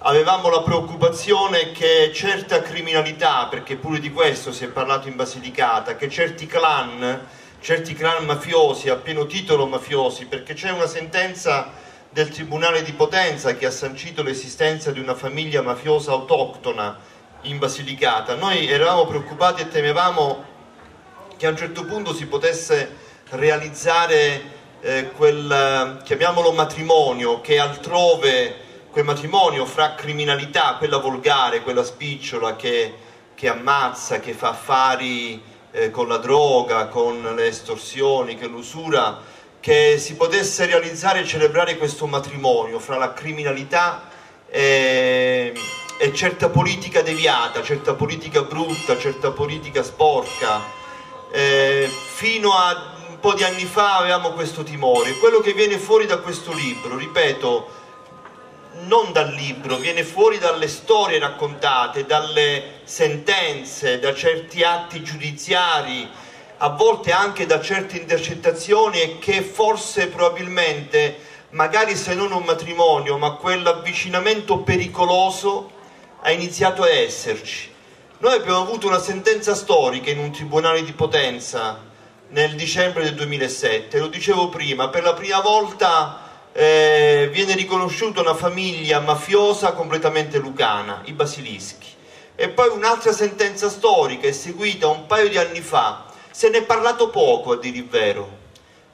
[SPEAKER 4] Avevamo la preoccupazione che certa criminalità, perché pure di questo si è parlato in Basilicata, che certi clan, certi clan mafiosi, a pieno titolo mafiosi, perché c'è una sentenza del Tribunale di Potenza che ha sancito l'esistenza di una famiglia mafiosa autoctona in Basilicata. Noi eravamo preoccupati e temevamo che a un certo punto si potesse realizzare eh, quel, chiamiamolo matrimonio, che altrove, quel matrimonio fra criminalità, quella volgare, quella spicciola che, che ammazza, che fa affari eh, con la droga, con le estorsioni, che l'usura, che si potesse realizzare e celebrare questo matrimonio fra la criminalità e, e certa politica deviata, certa politica brutta, certa politica sporca. Eh, fino a un po' di anni fa avevamo questo timore. Quello che viene fuori da questo libro, ripeto, non dal libro, viene fuori dalle storie raccontate, dalle sentenze, da certi atti giudiziari, a volte anche da certe intercettazioni e che forse probabilmente, magari se non un matrimonio, ma quell'avvicinamento pericoloso ha iniziato a esserci. Noi abbiamo avuto una sentenza storica in un tribunale di Potenza nel dicembre del 2007, lo dicevo prima, per la prima volta eh, viene riconosciuta una famiglia mafiosa completamente lucana, i Basilischi. E poi un'altra sentenza storica è seguita un paio di anni fa se ne è parlato poco, a dire il vero.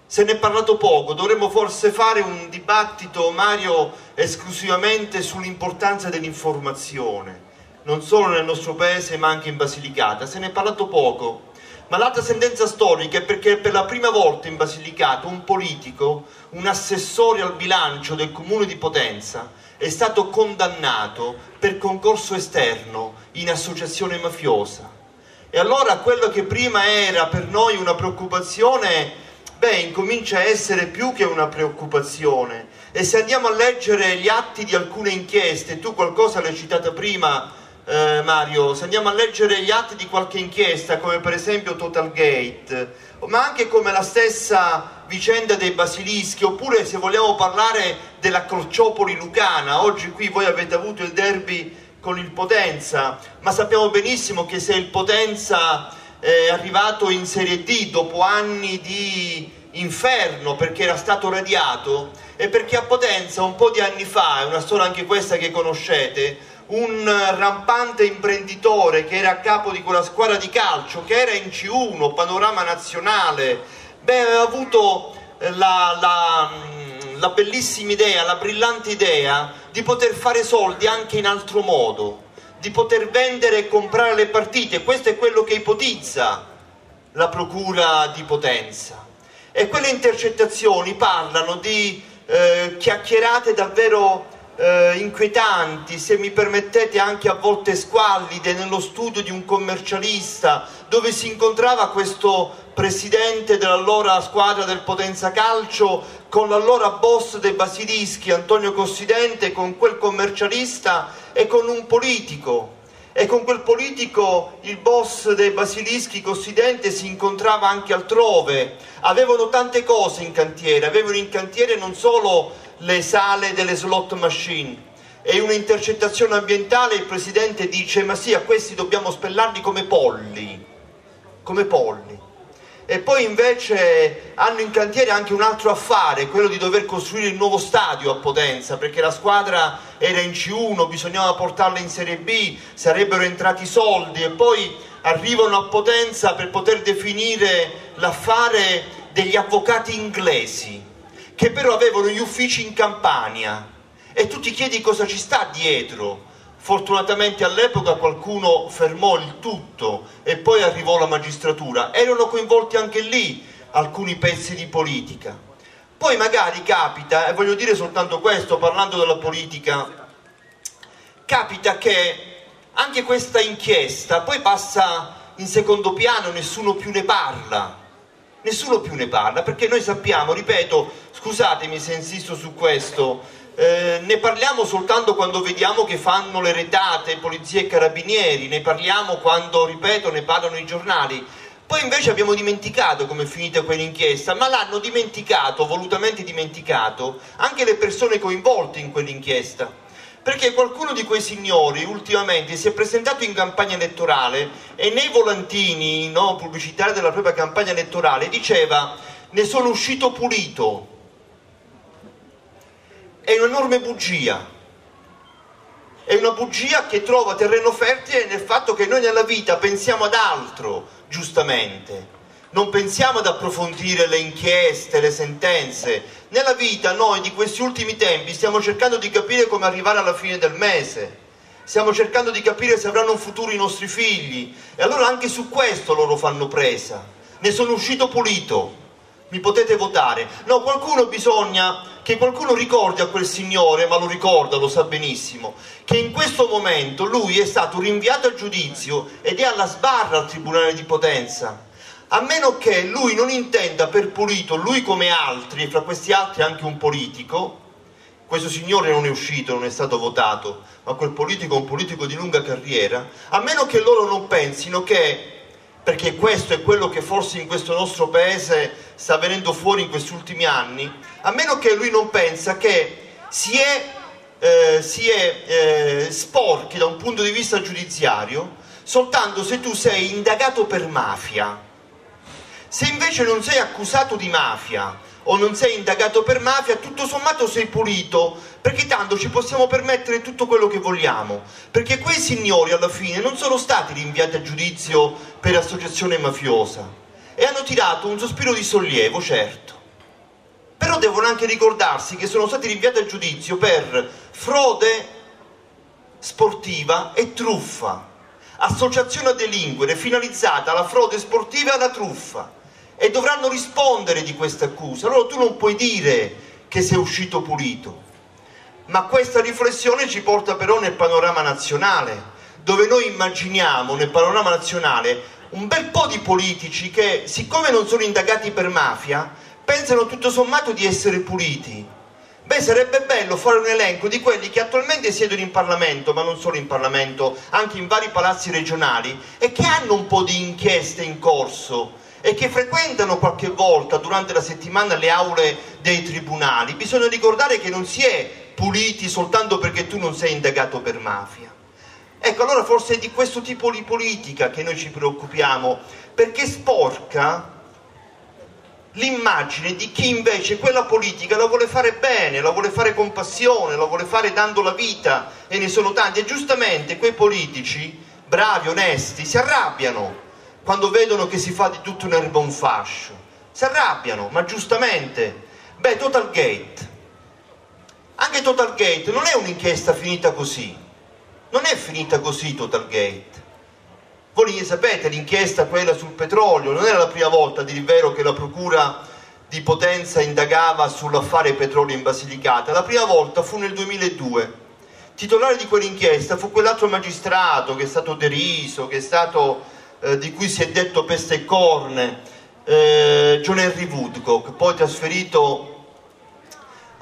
[SPEAKER 4] Se ne è parlato poco, dovremmo forse fare un dibattito, Mario, esclusivamente sull'importanza dell'informazione, non solo nel nostro paese ma anche in Basilicata. Se ne è parlato poco. Ma l'altra sentenza storica è perché per la prima volta in Basilicata un politico, un assessore al bilancio del comune di Potenza, è stato condannato per concorso esterno in associazione mafiosa. E allora quello che prima era per noi una preoccupazione, beh, incomincia a essere più che una preoccupazione. E se andiamo a leggere gli atti di alcune inchieste, tu qualcosa l'hai citata prima, eh, Mario, se andiamo a leggere gli atti di qualche inchiesta, come per esempio Total Gate, ma anche come la stessa vicenda dei basilischi, oppure se vogliamo parlare della Crociopoli Lucana, oggi qui voi avete avuto il derby con il Potenza, ma sappiamo benissimo che se il Potenza è arrivato in Serie D dopo anni di inferno perché era stato radiato e perché a Potenza un po' di anni fa, è una storia anche questa che conoscete, un rampante imprenditore che era a capo di quella squadra di calcio, che era in C1, panorama nazionale, beh, aveva avuto la, la, la bellissima idea, la brillante idea di poter fare soldi anche in altro modo, di poter vendere e comprare le partite. Questo è quello che ipotizza la procura di Potenza. E quelle intercettazioni parlano di eh, chiacchierate davvero eh, inquietanti, se mi permettete anche a volte squallide, nello studio di un commercialista dove si incontrava questo presidente dell'allora squadra del Potenza Calcio con l'allora boss dei Basilischi Antonio Cossidente, con quel commercialista e con un politico. E con quel politico il boss dei Basilischi Cossidente si incontrava anche altrove. Avevano tante cose in cantiere, avevano in cantiere non solo le sale delle slot machine. E in un'intercettazione ambientale il presidente dice ma sì, a questi dobbiamo spellarli come polli, come polli. E poi invece hanno in cantiere anche un altro affare, quello di dover costruire il nuovo stadio a Potenza, perché la squadra era in C1, bisognava portarla in Serie B, sarebbero entrati soldi e poi arrivano a Potenza per poter definire l'affare degli avvocati inglesi che però avevano gli uffici in Campania e tu ti chiedi cosa ci sta dietro. Fortunatamente all'epoca qualcuno fermò il tutto e poi arrivò la magistratura. Erano coinvolti anche lì alcuni pezzi di politica. Poi magari capita, e voglio dire soltanto questo parlando della politica, capita che anche questa inchiesta poi passa in secondo piano, nessuno più ne parla nessuno più ne parla perché noi sappiamo, ripeto, scusatemi se insisto su questo, eh, ne parliamo soltanto quando vediamo che fanno le retate polizia e carabinieri, ne parliamo quando, ripeto, ne parlano i giornali. Poi invece abbiamo dimenticato come è finita quell'inchiesta, ma l'hanno dimenticato, volutamente dimenticato, anche le persone coinvolte in quell'inchiesta perché qualcuno di quei signori ultimamente si è presentato in campagna elettorale e nei volantini no, pubblicitari della propria campagna elettorale diceva ne sono uscito pulito. È un'enorme bugia. È una bugia che trova terreno fertile nel fatto che noi nella vita pensiamo ad altro, giustamente non pensiamo ad approfondire le inchieste, le sentenze. Nella vita noi di questi ultimi tempi stiamo cercando di capire come arrivare alla fine del mese. Stiamo cercando di capire se avranno un futuro i nostri figli. E allora anche su questo loro fanno presa. Ne sono uscito pulito. Mi potete votare. No, qualcuno bisogna che qualcuno ricordi a quel signore, ma lo ricorda, lo sa benissimo, che in questo momento lui è stato rinviato a giudizio ed è alla sbarra al Tribunale di Potenza. A meno che lui non intenda per pulito, lui come altri, e fra questi altri anche un politico, questo signore non è uscito, non è stato votato, ma quel politico è un politico di lunga carriera, a meno che loro non pensino che, perché questo è quello che forse in questo nostro paese sta venendo fuori in questi ultimi anni, a meno che lui non pensa che si è, eh, si è eh, sporchi da un punto di vista giudiziario soltanto se tu sei indagato per mafia se invece non sei accusato di mafia o non sei indagato per mafia, tutto sommato sei pulito, perché tanto ci possiamo permettere tutto quello che vogliamo, perché quei signori alla fine non sono stati rinviati a giudizio per associazione mafiosa e hanno tirato un sospiro di sollievo, certo. Però devono anche ricordarsi che sono stati rinviati a giudizio per frode sportiva e truffa, associazione a delinquere finalizzata alla frode sportiva e alla truffa e dovranno rispondere di questa accusa. Allora tu non puoi dire che sei uscito pulito. Ma questa riflessione ci porta però nel panorama nazionale, dove noi immaginiamo nel panorama nazionale un bel po' di politici che, siccome non sono indagati per mafia, pensano tutto sommato di essere puliti. Beh, sarebbe bello fare un elenco di quelli che attualmente siedono in Parlamento, ma non solo in Parlamento, anche in vari palazzi regionali, e che hanno un po' di inchieste in corso e che frequentano qualche volta durante la settimana le aule dei tribunali, bisogna ricordare che non si è puliti soltanto perché tu non sei indagato per mafia. Ecco, allora forse è di questo tipo di politica che noi ci preoccupiamo, perché sporca l'immagine di chi invece quella politica la vuole fare bene, la vuole fare con passione, la vuole fare dando la vita e ne sono tanti e giustamente quei politici bravi, onesti, si arrabbiano quando vedono che si fa di tutto un'erba un fascio, si arrabbiano, ma giustamente. Beh, Total Gate, anche Total Gate non è un'inchiesta finita così, non è finita così Total Gate. Voi sapete l'inchiesta quella sul petrolio, non era la prima volta, il vero, che la procura di Potenza indagava sull'affare petrolio in Basilicata. La prima volta fu nel 2002. Titolare di quell'inchiesta fu quell'altro magistrato che è stato deriso, è stato, eh, di cui si è detto peste e corne, eh, John Henry Woodcock, poi trasferito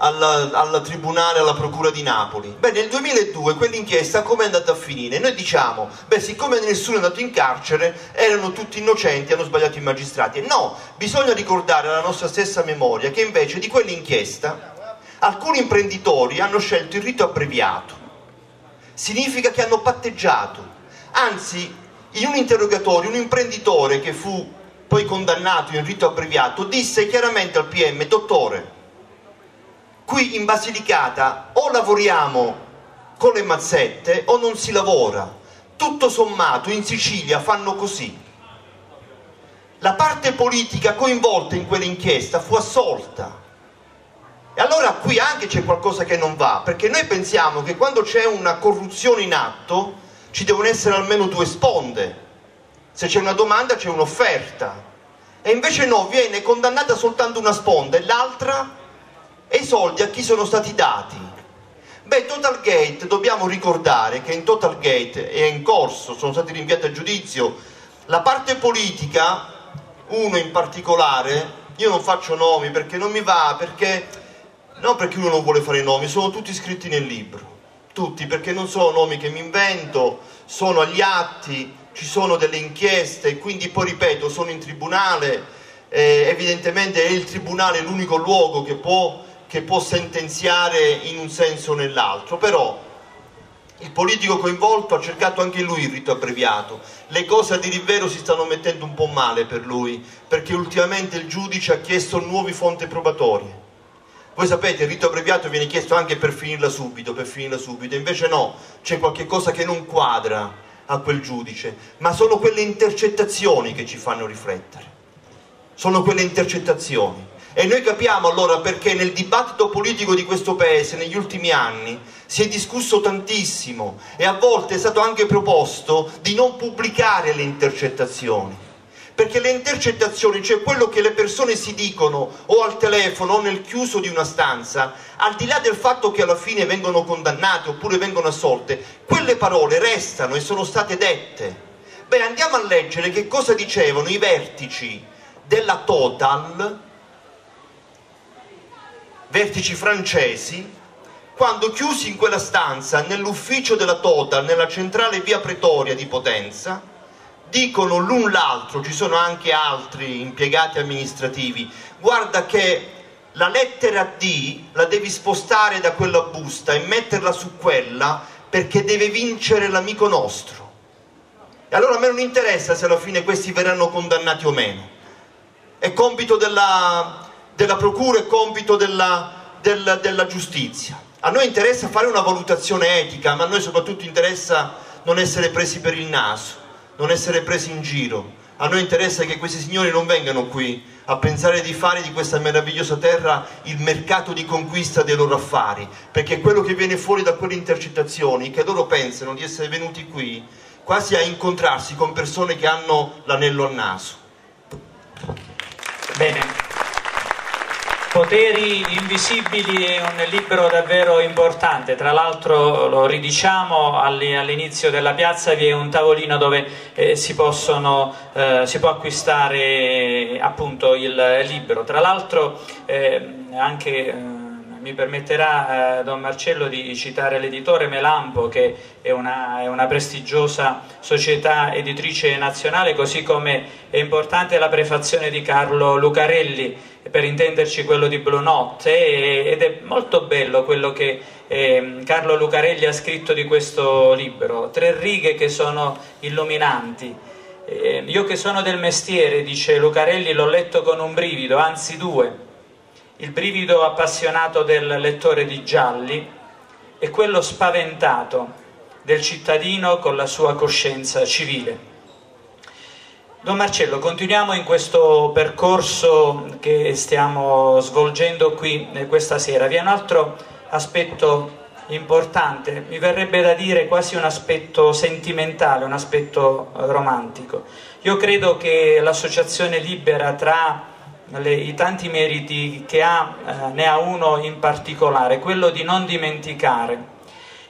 [SPEAKER 4] al tribunale, alla procura di Napoli. Beh, nel 2002 quell'inchiesta come è andata a finire? Noi diciamo, beh, siccome nessuno è andato in carcere, erano tutti innocenti, hanno sbagliato i magistrati. No, bisogna ricordare alla nostra stessa memoria che invece di quell'inchiesta alcuni imprenditori hanno scelto il rito abbreviato. Significa che hanno patteggiato. Anzi, in un interrogatorio un imprenditore che fu poi condannato in rito abbreviato disse chiaramente al PM, dottore, Qui in Basilicata o lavoriamo con le mazzette o non si lavora. Tutto sommato in Sicilia fanno così. La parte politica coinvolta in quell'inchiesta fu assolta. E allora qui anche c'è qualcosa che non va, perché noi pensiamo che quando c'è una corruzione in atto ci devono essere almeno due sponde. Se c'è una domanda c'è un'offerta. E invece no, viene condannata soltanto una sponda e l'altra e i soldi a chi sono stati dati? Beh, Total Gate, dobbiamo ricordare che in Total Gate è in corso, sono stati rinviati a giudizio, la parte politica, uno in particolare, io non faccio nomi perché non mi va, perché, non perché uno non vuole fare nomi, sono tutti scritti nel libro, tutti, perché non sono nomi che mi invento, sono agli atti, ci sono delle inchieste, quindi poi ripeto, sono in tribunale, eh, evidentemente è il tribunale l'unico luogo che può che può sentenziare in un senso o nell'altro, però il politico coinvolto ha cercato anche lui il rito abbreviato. Le cose a dire il vero si stanno mettendo un po' male per lui, perché ultimamente il giudice ha chiesto nuove fonti probatorie. Voi sapete, il rito abbreviato viene chiesto anche per finirla subito, per finirla subito, invece no, c'è qualche cosa che non quadra a quel giudice, ma sono quelle intercettazioni che ci fanno riflettere. Sono quelle intercettazioni. E noi capiamo allora perché nel dibattito politico di questo paese negli ultimi anni si è discusso tantissimo e a volte è stato anche proposto di non pubblicare le intercettazioni. Perché le intercettazioni, cioè quello che le persone si dicono o al telefono o nel chiuso di una stanza, al di là del fatto che alla fine vengono condannate oppure vengono assolte, quelle parole restano e sono state dette. Beh, andiamo a leggere che cosa dicevano i vertici della Total vertici francesi, quando chiusi in quella stanza, nell'ufficio della Total, nella centrale via Pretoria di Potenza, dicono l'un l'altro, ci sono anche altri impiegati amministrativi, guarda che la lettera D la devi spostare da quella busta e metterla su quella perché deve vincere l'amico nostro. E allora a me non interessa se alla fine questi verranno condannati o meno. È compito della, della procura è compito della, della, della giustizia. A noi interessa fare una valutazione etica, ma a noi soprattutto interessa non essere presi per il naso, non essere presi in giro. A noi interessa che questi signori non vengano qui a pensare di fare di questa meravigliosa terra il mercato di conquista dei loro affari, perché quello che viene fuori da quelle intercettazioni, che loro pensano di essere venuti qui quasi a incontrarsi con persone che hanno l'anello al naso.
[SPEAKER 1] Bene. Poteri invisibili è un libro davvero importante, tra l'altro lo ridiciamo all'inizio della piazza vi è un tavolino dove eh, si, possono, eh, si, può acquistare appunto il libro, tra l'altro eh, anche eh, mi permetterà eh, Don Marcello di citare l'editore Melampo che è una, è una, prestigiosa società editrice nazionale così come è importante la prefazione di Carlo Lucarelli per intenderci quello di Blue Notte ed è molto bello quello che eh, Carlo Lucarelli ha scritto di questo libro, tre righe che sono illuminanti. Eh, io che sono del mestiere, dice Lucarelli, l'ho letto con un brivido, anzi due. Il brivido appassionato del lettore di gialli e quello spaventato del cittadino con la sua coscienza civile. Don Marcello, continuiamo in questo percorso che stiamo svolgendo qui eh, questa sera. Vi è un altro aspetto importante, mi verrebbe da dire quasi un aspetto sentimentale, un aspetto eh, romantico. Io credo che l'associazione libera tra le, i tanti meriti che ha, eh, ne ha uno in particolare, quello di non dimenticare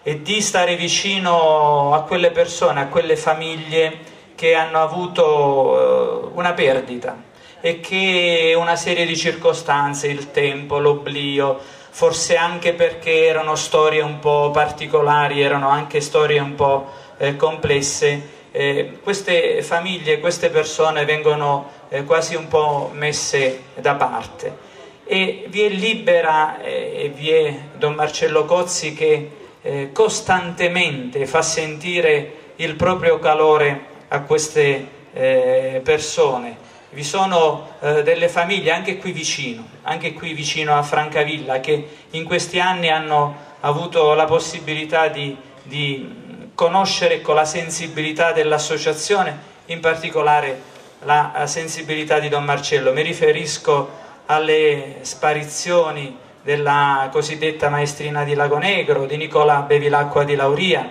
[SPEAKER 1] e di stare vicino a quelle persone, a quelle famiglie che hanno avuto eh, una perdita e che una serie di circostanze, il tempo, l'oblio, forse anche perché erano storie un po' particolari, erano anche storie un po' eh, complesse, eh, queste famiglie, queste persone vengono quasi un po' messe da parte. E vi è Libera e vi è Don Marcello Cozzi che costantemente fa sentire il proprio calore a queste eh, persone vi sono eh, delle famiglie anche qui vicino, anche qui vicino a Francavilla, che in questi anni hanno avuto la possibilità di, di conoscere con la sensibilità dell'associazione, in particolare la sensibilità di Don Marcello. Mi riferisco alle sparizioni della cosiddetta maestrina di Lago Negro, di Nicola Bevilacqua di Lauria,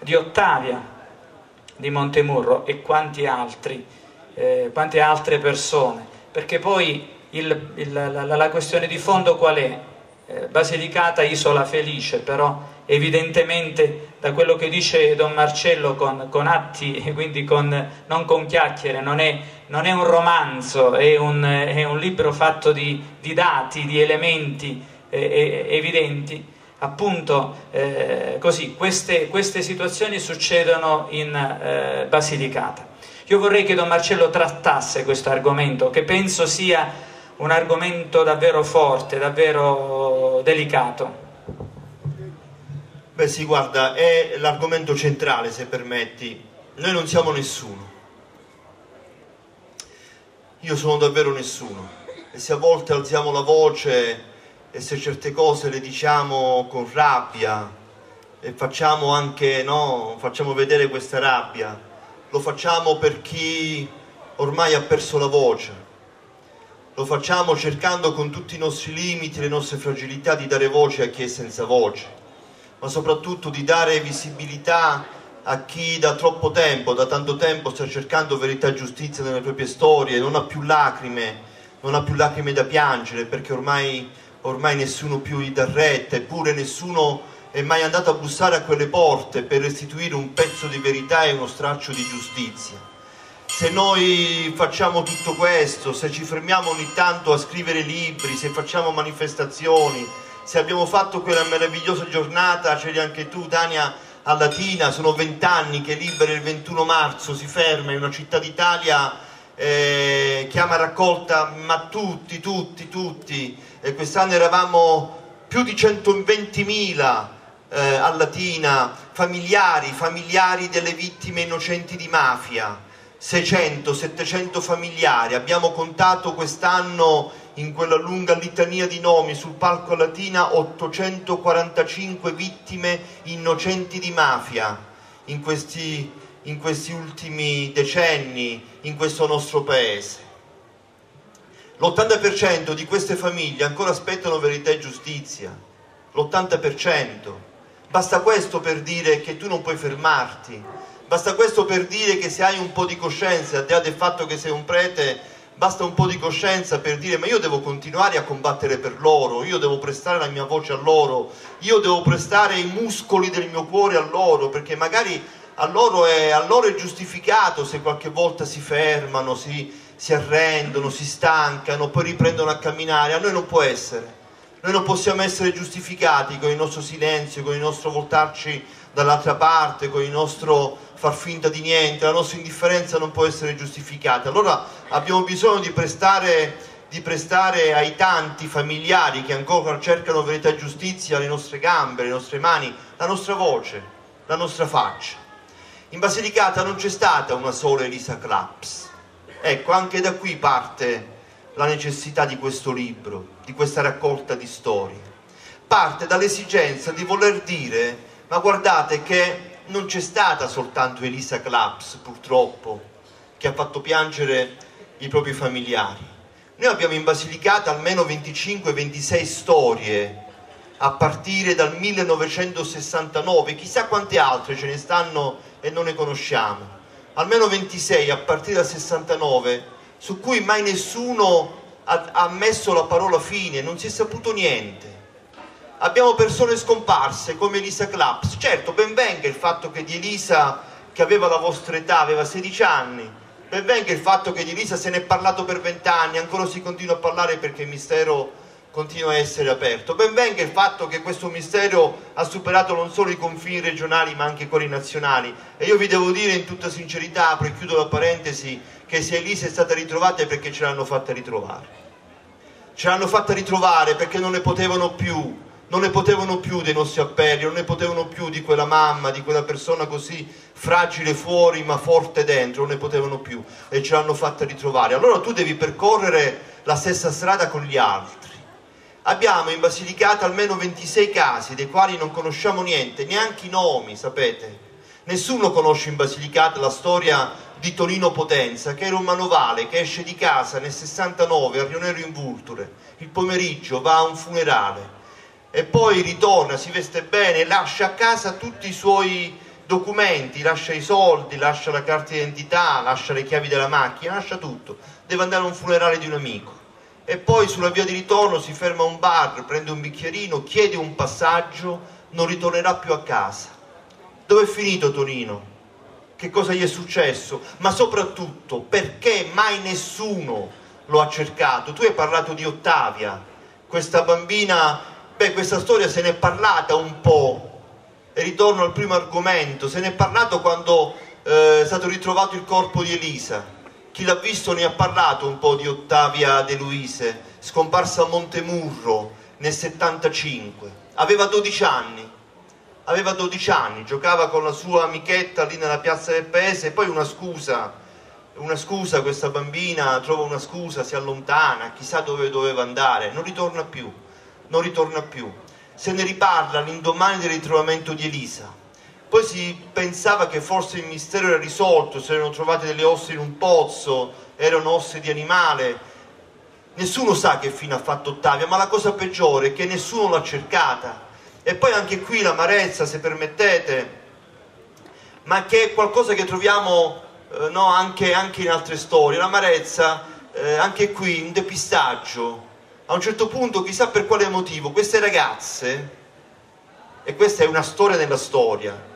[SPEAKER 1] di Ottavia di Montemurro e quanti altri eh, quante altre persone, perché poi il, il, la, la, questione di fondo qual è? Eh, Basilicata isola felice, però evidentemente da quello che dice Don Marcello con, con atti, quindi con, non con chiacchiere, non è, non è un romanzo, è un, è un, libro fatto di, di dati, di elementi eh, evidenti, appunto eh, così, queste, queste, situazioni succedono in eh, Basilicata. Io vorrei che Don Marcello trattasse questo argomento, che penso sia un argomento davvero forte, davvero delicato.
[SPEAKER 4] Beh sì, guarda, è l'argomento centrale, se permetti. Noi non siamo nessuno. Io sono davvero nessuno. E se a volte alziamo la voce e se certe cose le diciamo con rabbia e facciamo anche, no, facciamo vedere questa rabbia, lo facciamo per chi ormai ha perso la voce, lo facciamo cercando con tutti i nostri limiti, le nostre fragilità di dare voce a chi è senza voce, ma soprattutto di dare visibilità a chi da troppo tempo, da tanto tempo sta cercando verità e giustizia nelle proprie storie, non ha più lacrime, non ha più lacrime da piangere perché ormai, ormai nessuno più gli dà retta, eppure nessuno è mai andato a bussare a quelle porte per restituire un pezzo di verità e uno straccio di giustizia. Se noi facciamo tutto questo, se ci fermiamo ogni tanto a scrivere libri, se facciamo manifestazioni, se abbiamo fatto quella meravigliosa giornata, c'eri anche tu Dania a Latina, sono vent'anni che Libera il 21 marzo si ferma in una città d'Italia, eh, chiama raccolta, ma tutti, tutti, tutti, e quest'anno eravamo più di 120.000 eh, a Latina, familiari, familiari delle vittime innocenti di mafia, 600-700 familiari, abbiamo contato quest'anno in quella lunga litania di nomi sul palco Latina 845 vittime innocenti di mafia. In questi, in questi ultimi decenni in questo nostro paese. L'80% di queste famiglie ancora aspettano verità e giustizia, l'80%. Basta questo per dire che tu non puoi fermarti, basta questo per dire che se hai un po' di coscienza, al di là del fatto che sei un prete, basta un po' di coscienza per dire ma io devo continuare a combattere per loro, io devo prestare la mia voce a loro, io devo prestare i muscoli del mio cuore a loro, perché magari a loro è, a loro è giustificato se qualche volta si fermano, si, si arrendono, si stancano, poi riprendono a camminare, a noi non può essere. Noi non possiamo essere giustificati con il nostro silenzio, con il nostro voltarci dall'altra parte, con il nostro far finta di niente, la nostra indifferenza non può essere giustificata. Allora abbiamo bisogno di prestare, di prestare ai tanti familiari che ancora cercano verità e giustizia le nostre gambe, le nostre mani, la nostra voce, la nostra faccia. In Basilicata non c'è stata una sola Elisa Claps. Ecco, anche da qui parte la necessità di questo libro, di questa raccolta di storie. Parte dall'esigenza di voler dire, ma guardate che non c'è stata soltanto Elisa Claps, purtroppo, che ha fatto piangere i propri familiari. Noi abbiamo in Basilicata almeno 25-26 storie a partire dal 1969, chissà quante altre ce ne stanno e non ne conosciamo. Almeno 26 a partire dal 69 su cui mai nessuno ha, messo la parola fine, non si è saputo niente. Abbiamo persone scomparse come Elisa Claps. Certo, ben venga il fatto che di Elisa, che aveva la vostra età, aveva 16 anni, ben venga il fatto che di Elisa se ne è parlato per 20 anni, ancora si continua a parlare perché il mistero continua a essere aperto. Ben venga il fatto che questo mistero ha superato non solo i confini regionali ma anche quelli nazionali. E io vi devo dire in tutta sincerità, apro e chiudo la parentesi, che se Elisa è stata ritrovata è perché ce l'hanno fatta ritrovare. Ce l'hanno fatta ritrovare perché non ne potevano più, non ne potevano più dei nostri appelli, non ne potevano più di quella mamma, di quella persona così fragile fuori ma forte dentro, non ne potevano più e ce l'hanno fatta ritrovare. Allora tu devi percorrere la stessa strada con gli altri. Abbiamo in Basilicata almeno 26 casi dei quali non conosciamo niente, neanche i nomi, sapete. Nessuno conosce in Basilicata la storia di Tonino Potenza, che era un manovale che esce di casa nel 69 a Rionero in Vulture, il pomeriggio va a un funerale e poi ritorna, si veste bene, lascia a casa tutti i suoi documenti, lascia i soldi, lascia la carta d'identità, lascia le chiavi della macchina, lascia tutto, deve andare a un funerale di un amico e poi sulla via di ritorno si ferma a un bar, prende un bicchierino, chiede un passaggio, non ritornerà più a casa. Dove è finito Tonino? Che cosa gli è successo? Ma soprattutto perché mai nessuno lo ha cercato? Tu hai parlato di Ottavia, questa bambina, beh questa storia se n'è parlata un po', e ritorno al primo argomento, se n'è parlato quando eh, è stato ritrovato il corpo di Elisa. Chi l'ha visto ne ha parlato un po' di Ottavia De Luise, scomparsa a Montemurro nel 75. Aveva 12 anni, aveva 12 anni, giocava con la sua amichetta lì nella piazza del paese e poi una scusa, una scusa, questa bambina trova una scusa, si allontana, chissà dove doveva andare, non ritorna più, non ritorna più. Se ne riparla l'indomani del ritrovamento di Elisa. Poi si pensava che forse il mistero era risolto, si erano trovate delle ossa in un pozzo, erano ossa di animale. Nessuno sa che fine ha fatto Ottavia, ma la cosa peggiore è che nessuno l'ha cercata e poi anche qui l'amarezza, se permettete, ma che è qualcosa che troviamo eh, no, anche, anche, in altre storie. L'amarezza, eh, anche qui, un depistaggio. A un certo punto, chissà per quale motivo, queste ragazze, e questa è una storia nella storia,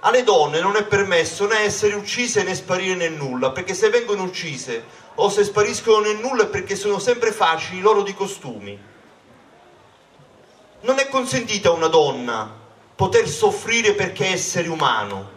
[SPEAKER 4] alle donne non è permesso né essere uccise né sparire nel nulla, perché se vengono uccise o se spariscono nel nulla è perché sono sempre facili loro di costumi non è consentita a una donna poter soffrire perché è essere umano.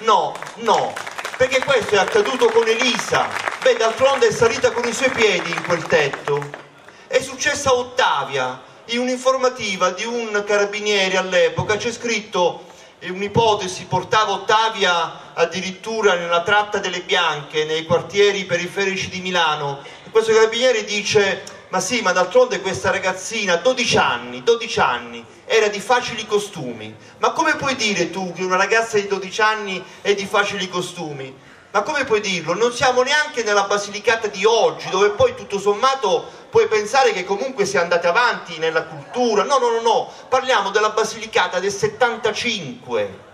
[SPEAKER 4] No, no, perché questo è accaduto con Elisa. Beh, d'altronde è salita con i suoi piedi in quel tetto. È successa a Ottavia, in un'informativa di un carabiniere all'epoca c'è scritto un'ipotesi portava Ottavia addirittura nella tratta delle bianche nei quartieri periferici di Milano. Questo carabiniere dice ma sì, ma d'altronde questa ragazzina, 12 anni, 12 anni, era di facili costumi. Ma come puoi dire tu che una ragazza di 12 anni è di facili costumi? Ma come puoi dirlo? Non siamo neanche nella Basilicata di oggi, dove poi tutto sommato puoi pensare che comunque sia andata avanti nella cultura. No, no, no, no, parliamo della Basilicata del 75.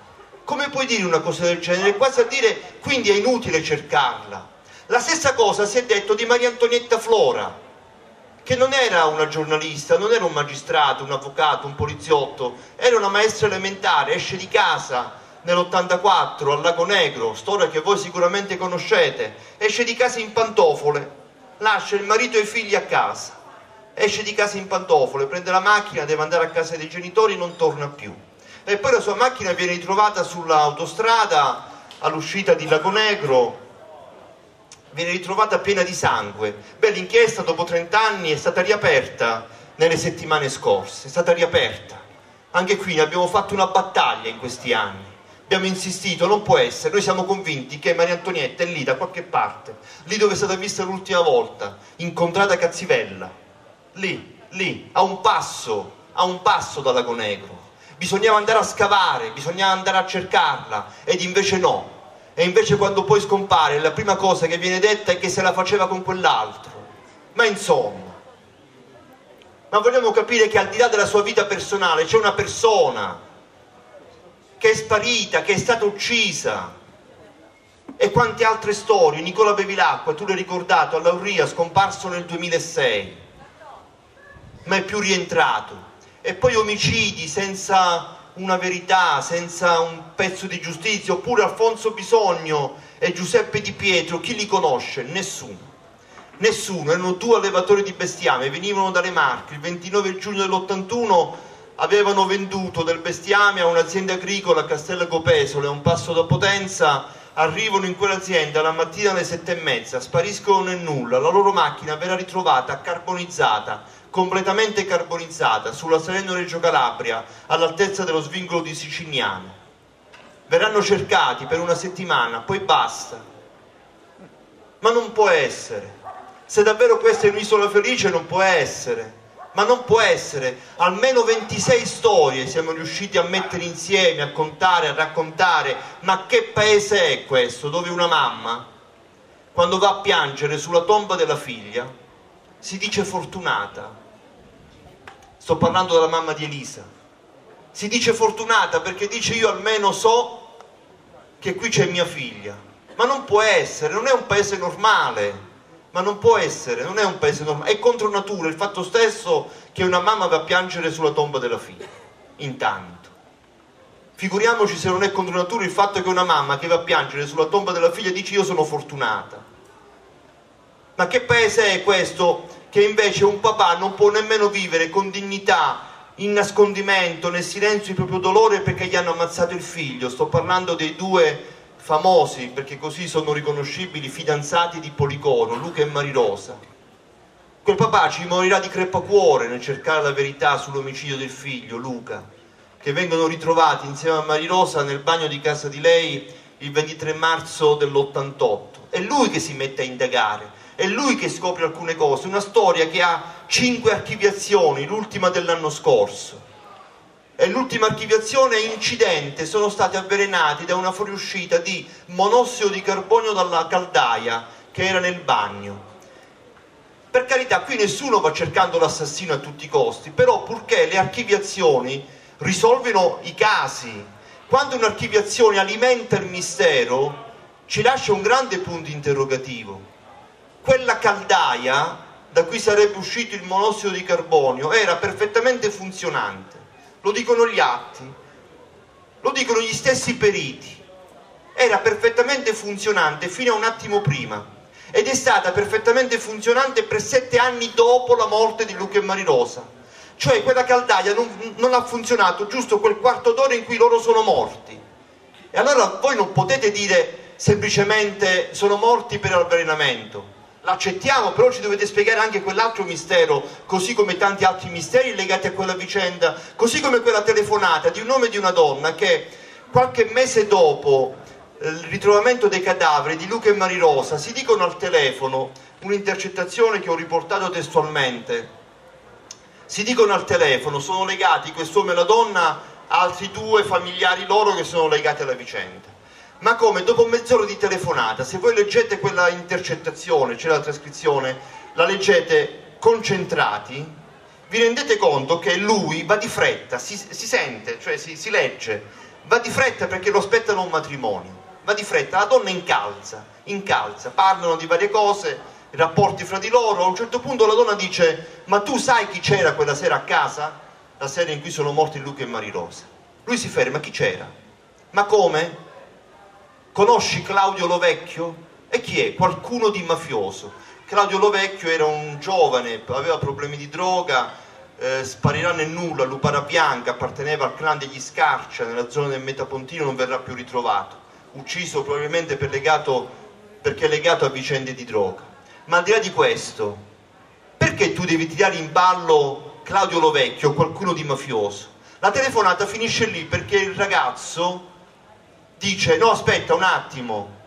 [SPEAKER 4] Come puoi dire una cosa del genere? Quasi a dire quindi è inutile cercarla. La stessa cosa si è detto di Maria Antonietta Flora che non era una giornalista, non era un magistrato, un avvocato, un poliziotto, era una maestra elementare, esce di casa nell'84 al Lago Negro, storia che voi sicuramente conoscete, esce di casa in pantofole, lascia il marito e i figli a casa, esce di casa in pantofole, prende la macchina, deve andare a casa dei genitori, non torna più. E poi la sua macchina viene ritrovata sull'autostrada all'uscita di Lago Negro, viene ritrovata piena di sangue. Beh, l'inchiesta dopo 30 anni è stata riaperta nelle settimane scorse, è stata riaperta. Anche qui ne abbiamo fatto una battaglia in questi anni. Abbiamo insistito, non può essere, noi siamo convinti che Maria Antonietta è lì da qualche parte, lì dove è stata vista l'ultima volta, incontrata Cazzivella, lì, lì, a un passo, a un passo dal lago Negro. Bisognava andare a scavare, bisognava andare a cercarla, ed invece no. E invece quando poi scompare, la prima cosa che viene detta è che se la faceva con quell'altro. Ma insomma, ma vogliamo capire che al di là della sua vita personale c'è una persona che è sparita, che è stata uccisa. E quante altre storie, Nicola Bevilacqua, tu l'hai ricordato, a Lauria, scomparso nel 2006, ma è più rientrato. E poi omicidi senza una verità, senza un pezzo di giustizia, oppure Alfonso Bisogno e Giuseppe Di Pietro, chi li conosce? Nessuno. Nessuno, erano due allevatori di bestiame, venivano dalle Marche, il 29 giugno dell'81 avevano venduto del bestiame a un'azienda agricola a Castello Copesole, a un passo da Potenza, arrivano in quell'azienda la mattina alle sette e mezza, spariscono nel nulla, la loro macchina verrà ritrovata carbonizzata, completamente carbonizzata, sulla Salerno-Reggio Calabria, all'altezza dello svincolo di Siciliano. Verranno cercati per una settimana, poi basta. Ma non può essere. Se davvero questa è un'isola felice non può essere ma non può essere. Almeno 26 storie siamo riusciti a mettere insieme, a contare, a raccontare. Ma che paese è questo dove una mamma, quando va a piangere sulla tomba della figlia, si dice fortunata? Sto parlando della mamma di Elisa. Si dice fortunata perché dice io almeno so che qui c'è mia figlia. Ma non può essere, non è un paese normale ma non può essere, non è un paese normale, è contro natura il fatto stesso che una mamma va a piangere sulla tomba della figlia, intanto. Figuriamoci se non è contro natura il fatto che una mamma che va a piangere sulla tomba della figlia dice io sono fortunata. Ma che paese è questo che invece un papà non può nemmeno vivere con dignità, in nascondimento, nel silenzio il proprio dolore perché gli hanno ammazzato il figlio? Sto parlando dei due famosi, perché così sono riconoscibili, fidanzati di Policono, Luca e Marirosa. Quel papà ci morirà di crepacuore nel cercare la verità sull'omicidio del figlio, Luca, che vengono ritrovati insieme a Marirosa nel bagno di casa di lei il 23 marzo dell'88. È lui che si mette a indagare, è lui che scopre alcune cose, una storia che ha cinque archiviazioni, l'ultima dell'anno scorso e l'ultima archiviazione e incidente sono stati avvelenati da una fuoriuscita di monossido di carbonio dalla caldaia che era nel bagno. Per carità, qui nessuno va cercando l'assassino a tutti i costi, però purché le archiviazioni risolvono i casi, quando un'archiviazione alimenta il mistero, ci lascia un grande punto interrogativo. Quella caldaia da cui sarebbe uscito il monossido di carbonio era perfettamente funzionante lo dicono gli atti, lo dicono gli stessi periti. Era perfettamente funzionante fino a un attimo prima ed è stata perfettamente funzionante per sette anni dopo la morte di Luca e Marirosa. Cioè quella caldaia non, non ha funzionato giusto quel quarto d'ora in cui loro sono morti. E allora voi non potete dire semplicemente sono morti per avvelenamento l'accettiamo, però ci dovete spiegare anche quell'altro mistero, così come tanti altri misteri legati a quella vicenda, così come quella telefonata di un nome di una donna che qualche mese dopo eh, il ritrovamento dei cadaveri di Luca e Marirosa si dicono al telefono, un'intercettazione che ho riportato testualmente, si dicono al telefono, sono legati quest'uomo e la donna a altri due familiari loro che sono legati alla vicenda ma come dopo mezz'ora di telefonata, se voi leggete quella intercettazione, c'è la trascrizione, la leggete concentrati, vi rendete conto che lui va di fretta, si, si sente, cioè si, si, legge, va di fretta perché lo aspettano un matrimonio, va di fretta, la donna incalza, incalza, parlano di varie cose, rapporti fra di loro, a un certo punto la donna dice, ma tu sai chi c'era quella sera a casa? La sera in cui sono morti Luca e Marirosa. Lui si ferma, chi c'era? Ma come? Conosci Claudio Lovecchio? E chi è? Qualcuno di mafioso. Claudio Lovecchio era un giovane, aveva problemi di droga, eh, sparirà nel nulla, Lupara Bianca, apparteneva al clan degli Scarcia, nella zona del Metapontino, non verrà più ritrovato. Ucciso probabilmente per legato, perché è legato a vicende di droga. Ma al di là di questo, perché tu devi tirare in ballo Claudio Lovecchio, qualcuno di mafioso? La telefonata finisce lì perché il ragazzo dice no aspetta un attimo,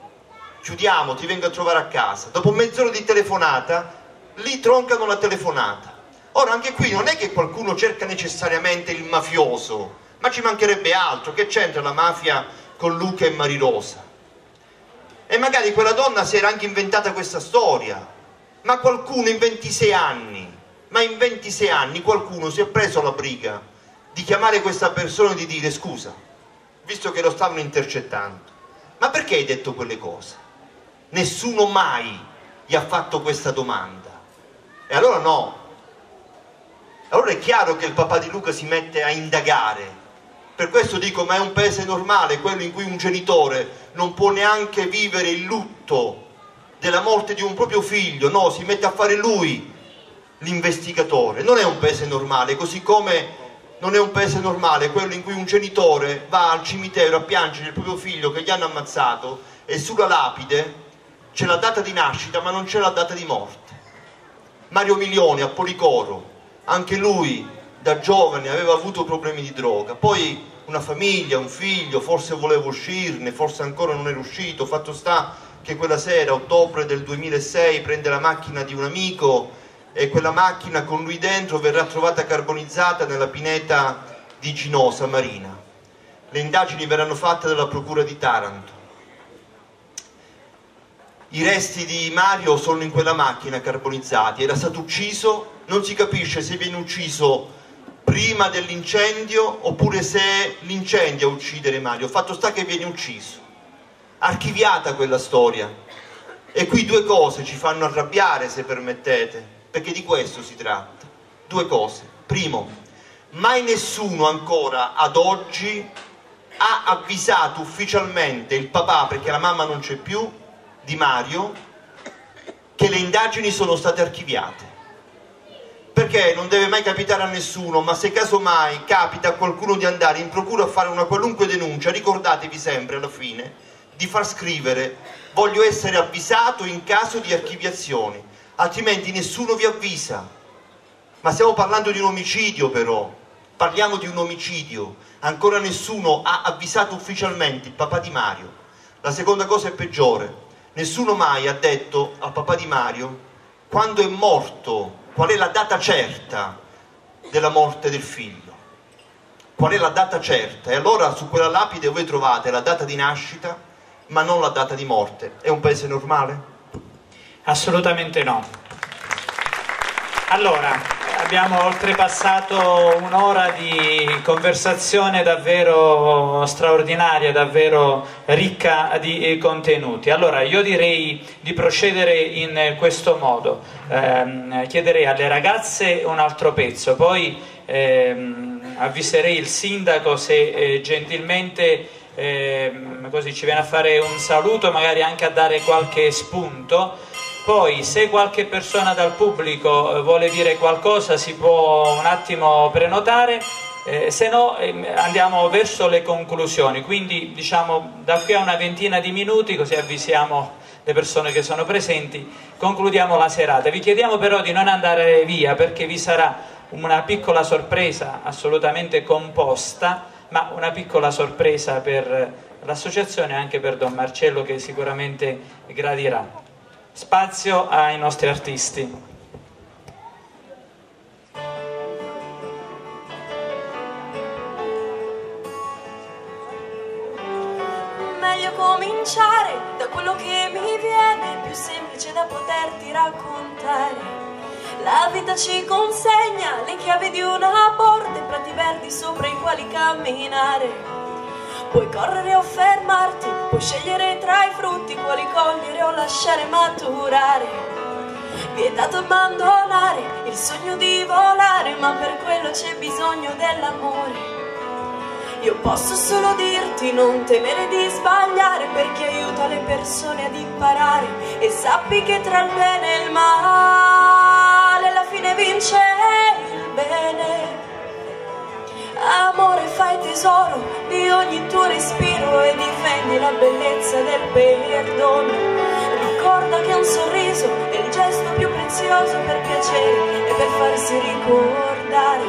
[SPEAKER 4] chiudiamo, ti vengo a trovare a casa. Dopo mezz'ora di telefonata, lì troncano la telefonata. Ora anche qui non è che qualcuno cerca necessariamente il mafioso, ma ci mancherebbe altro, che c'entra la mafia con Luca e Marirosa? E magari quella donna si era anche inventata questa storia, ma qualcuno in 26 anni, ma in 26 anni qualcuno si è preso la briga di chiamare questa persona e di dire scusa, visto che lo stavano intercettando, ma perché hai detto quelle cose? Nessuno mai gli ha fatto questa domanda. E allora no. Allora è chiaro che il papà di Luca si mette a indagare. Per questo dico, ma è un paese normale, quello in cui un genitore non può neanche vivere il lutto della morte di un proprio figlio, no, si mette a fare lui l'investigatore. Non è un paese normale, così come non è un paese normale quello in cui un genitore va al cimitero a piangere il proprio figlio che gli hanno ammazzato e sulla lapide c'è la data di nascita ma non c'è la data di morte. Mario Milioni a Policoro, anche lui da giovane aveva avuto problemi di droga, poi una famiglia, un figlio, forse voleva uscirne, forse ancora non era uscito, fatto sta che quella sera, ottobre del 2006, prende la macchina di un amico e quella macchina con lui dentro verrà trovata carbonizzata nella pineta di Ginosa Marina. Le indagini verranno fatte dalla Procura di Taranto i resti di Mario sono in quella macchina carbonizzati, era stato ucciso, non si capisce se viene ucciso prima dell'incendio oppure se l'incendio a uccidere Mario, fatto sta che viene ucciso. Archiviata quella storia. E qui due cose ci fanno arrabbiare, se permettete, perché di questo si tratta. Due cose. Primo, mai nessuno ancora ad oggi ha avvisato ufficialmente il papà, perché la mamma non c'è più, di Mario che le indagini sono state archiviate. Perché non deve mai capitare a nessuno, ma se casomai capita a qualcuno di andare in procura a fare una qualunque denuncia, ricordatevi sempre alla fine di far scrivere voglio essere avvisato in caso di archiviazioni, altrimenti nessuno vi avvisa. Ma stiamo parlando di un omicidio però, parliamo di un omicidio, ancora nessuno ha avvisato ufficialmente il papà di Mario. La seconda cosa è peggiore, nessuno mai ha detto al papà di Mario quando è morto, qual è la data certa della morte del figlio. Qual è la data certa? E allora su quella lapide voi trovate la data di nascita, ma non la data di morte. È un paese normale?
[SPEAKER 1] Assolutamente no. Allora, abbiamo oltrepassato un'ora di conversazione davvero straordinaria, davvero ricca di contenuti. Allora io direi di procedere in questo modo, eh, chiederei alle ragazze un altro pezzo, poi eh, avviserei il sindaco se eh, gentilmente ehm, così ci viene a fare un saluto, magari anche a dare qualche spunto poi se qualche persona dal pubblico eh, vuole dire qualcosa si può un attimo prenotare, eh, se no eh, andiamo verso le conclusioni, quindi diciamo da qui a una ventina di minuti così avvisiamo le persone che sono presenti, concludiamo la serata. Vi chiediamo però di non andare via perché vi sarà una piccola sorpresa assolutamente composta, ma una piccola sorpresa per l'associazione e anche per Don Marcello che sicuramente gradirà spazio ai nostri artisti.
[SPEAKER 2] Meglio cominciare da quello che mi viene, più semplice da poterti raccontare. La vita ci consegna le chiavi di una porta e prati verdi sopra i quali camminare. Puoi correre o fermarti, puoi scegliere tra i frutti quali cogliere o lasciare maturare. Vietato abbandonare il sogno di volare, ma per quello c'è bisogno dell'amore. Io posso solo dirti non temere di sbagliare perché aiuta le persone ad imparare e sappi che tra il bene e il male alla fine vince il bene. Amore fai tesoro di ogni tuo respiro e difendi la bellezza del perdono. Ricorda che un sorriso è il gesto più prezioso per piacere e per farsi ricordare.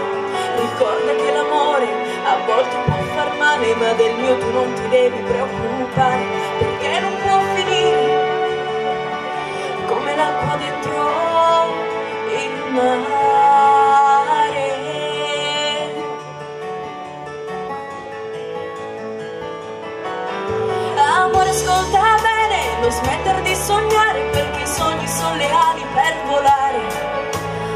[SPEAKER 2] Ricorda che l'amore a volte può far male, ma del mio tu non ti devi preoccupare, perché non può finire come l'acqua dentro il mare. Non smettere di sognare, perché i sogni sono le ali per volare.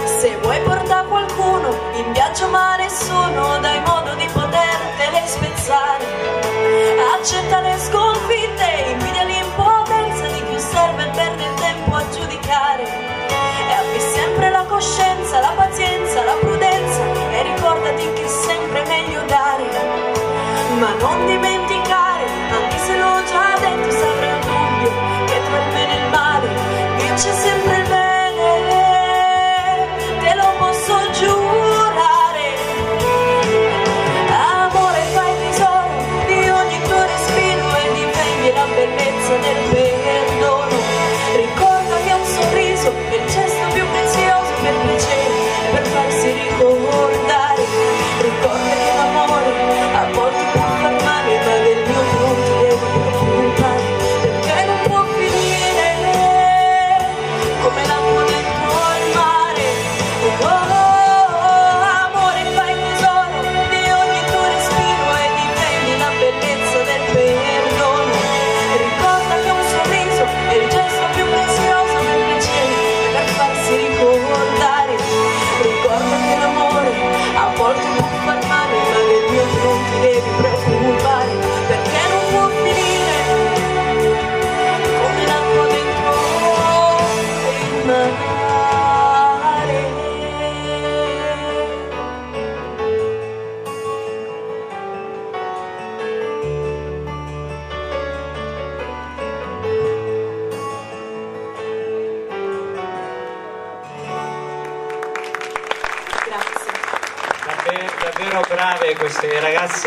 [SPEAKER 2] Se vuoi porta qualcuno in viaggio ma nessuno dai modo di potertele spezzare. Accetta le sconfitte, invidia l'impotenza di chi osserva e perde il tempo a giudicare. E abbi sempre la coscienza, la pazienza, la prudenza e ricordati che è sempre meglio dare. Ma non dimenticare,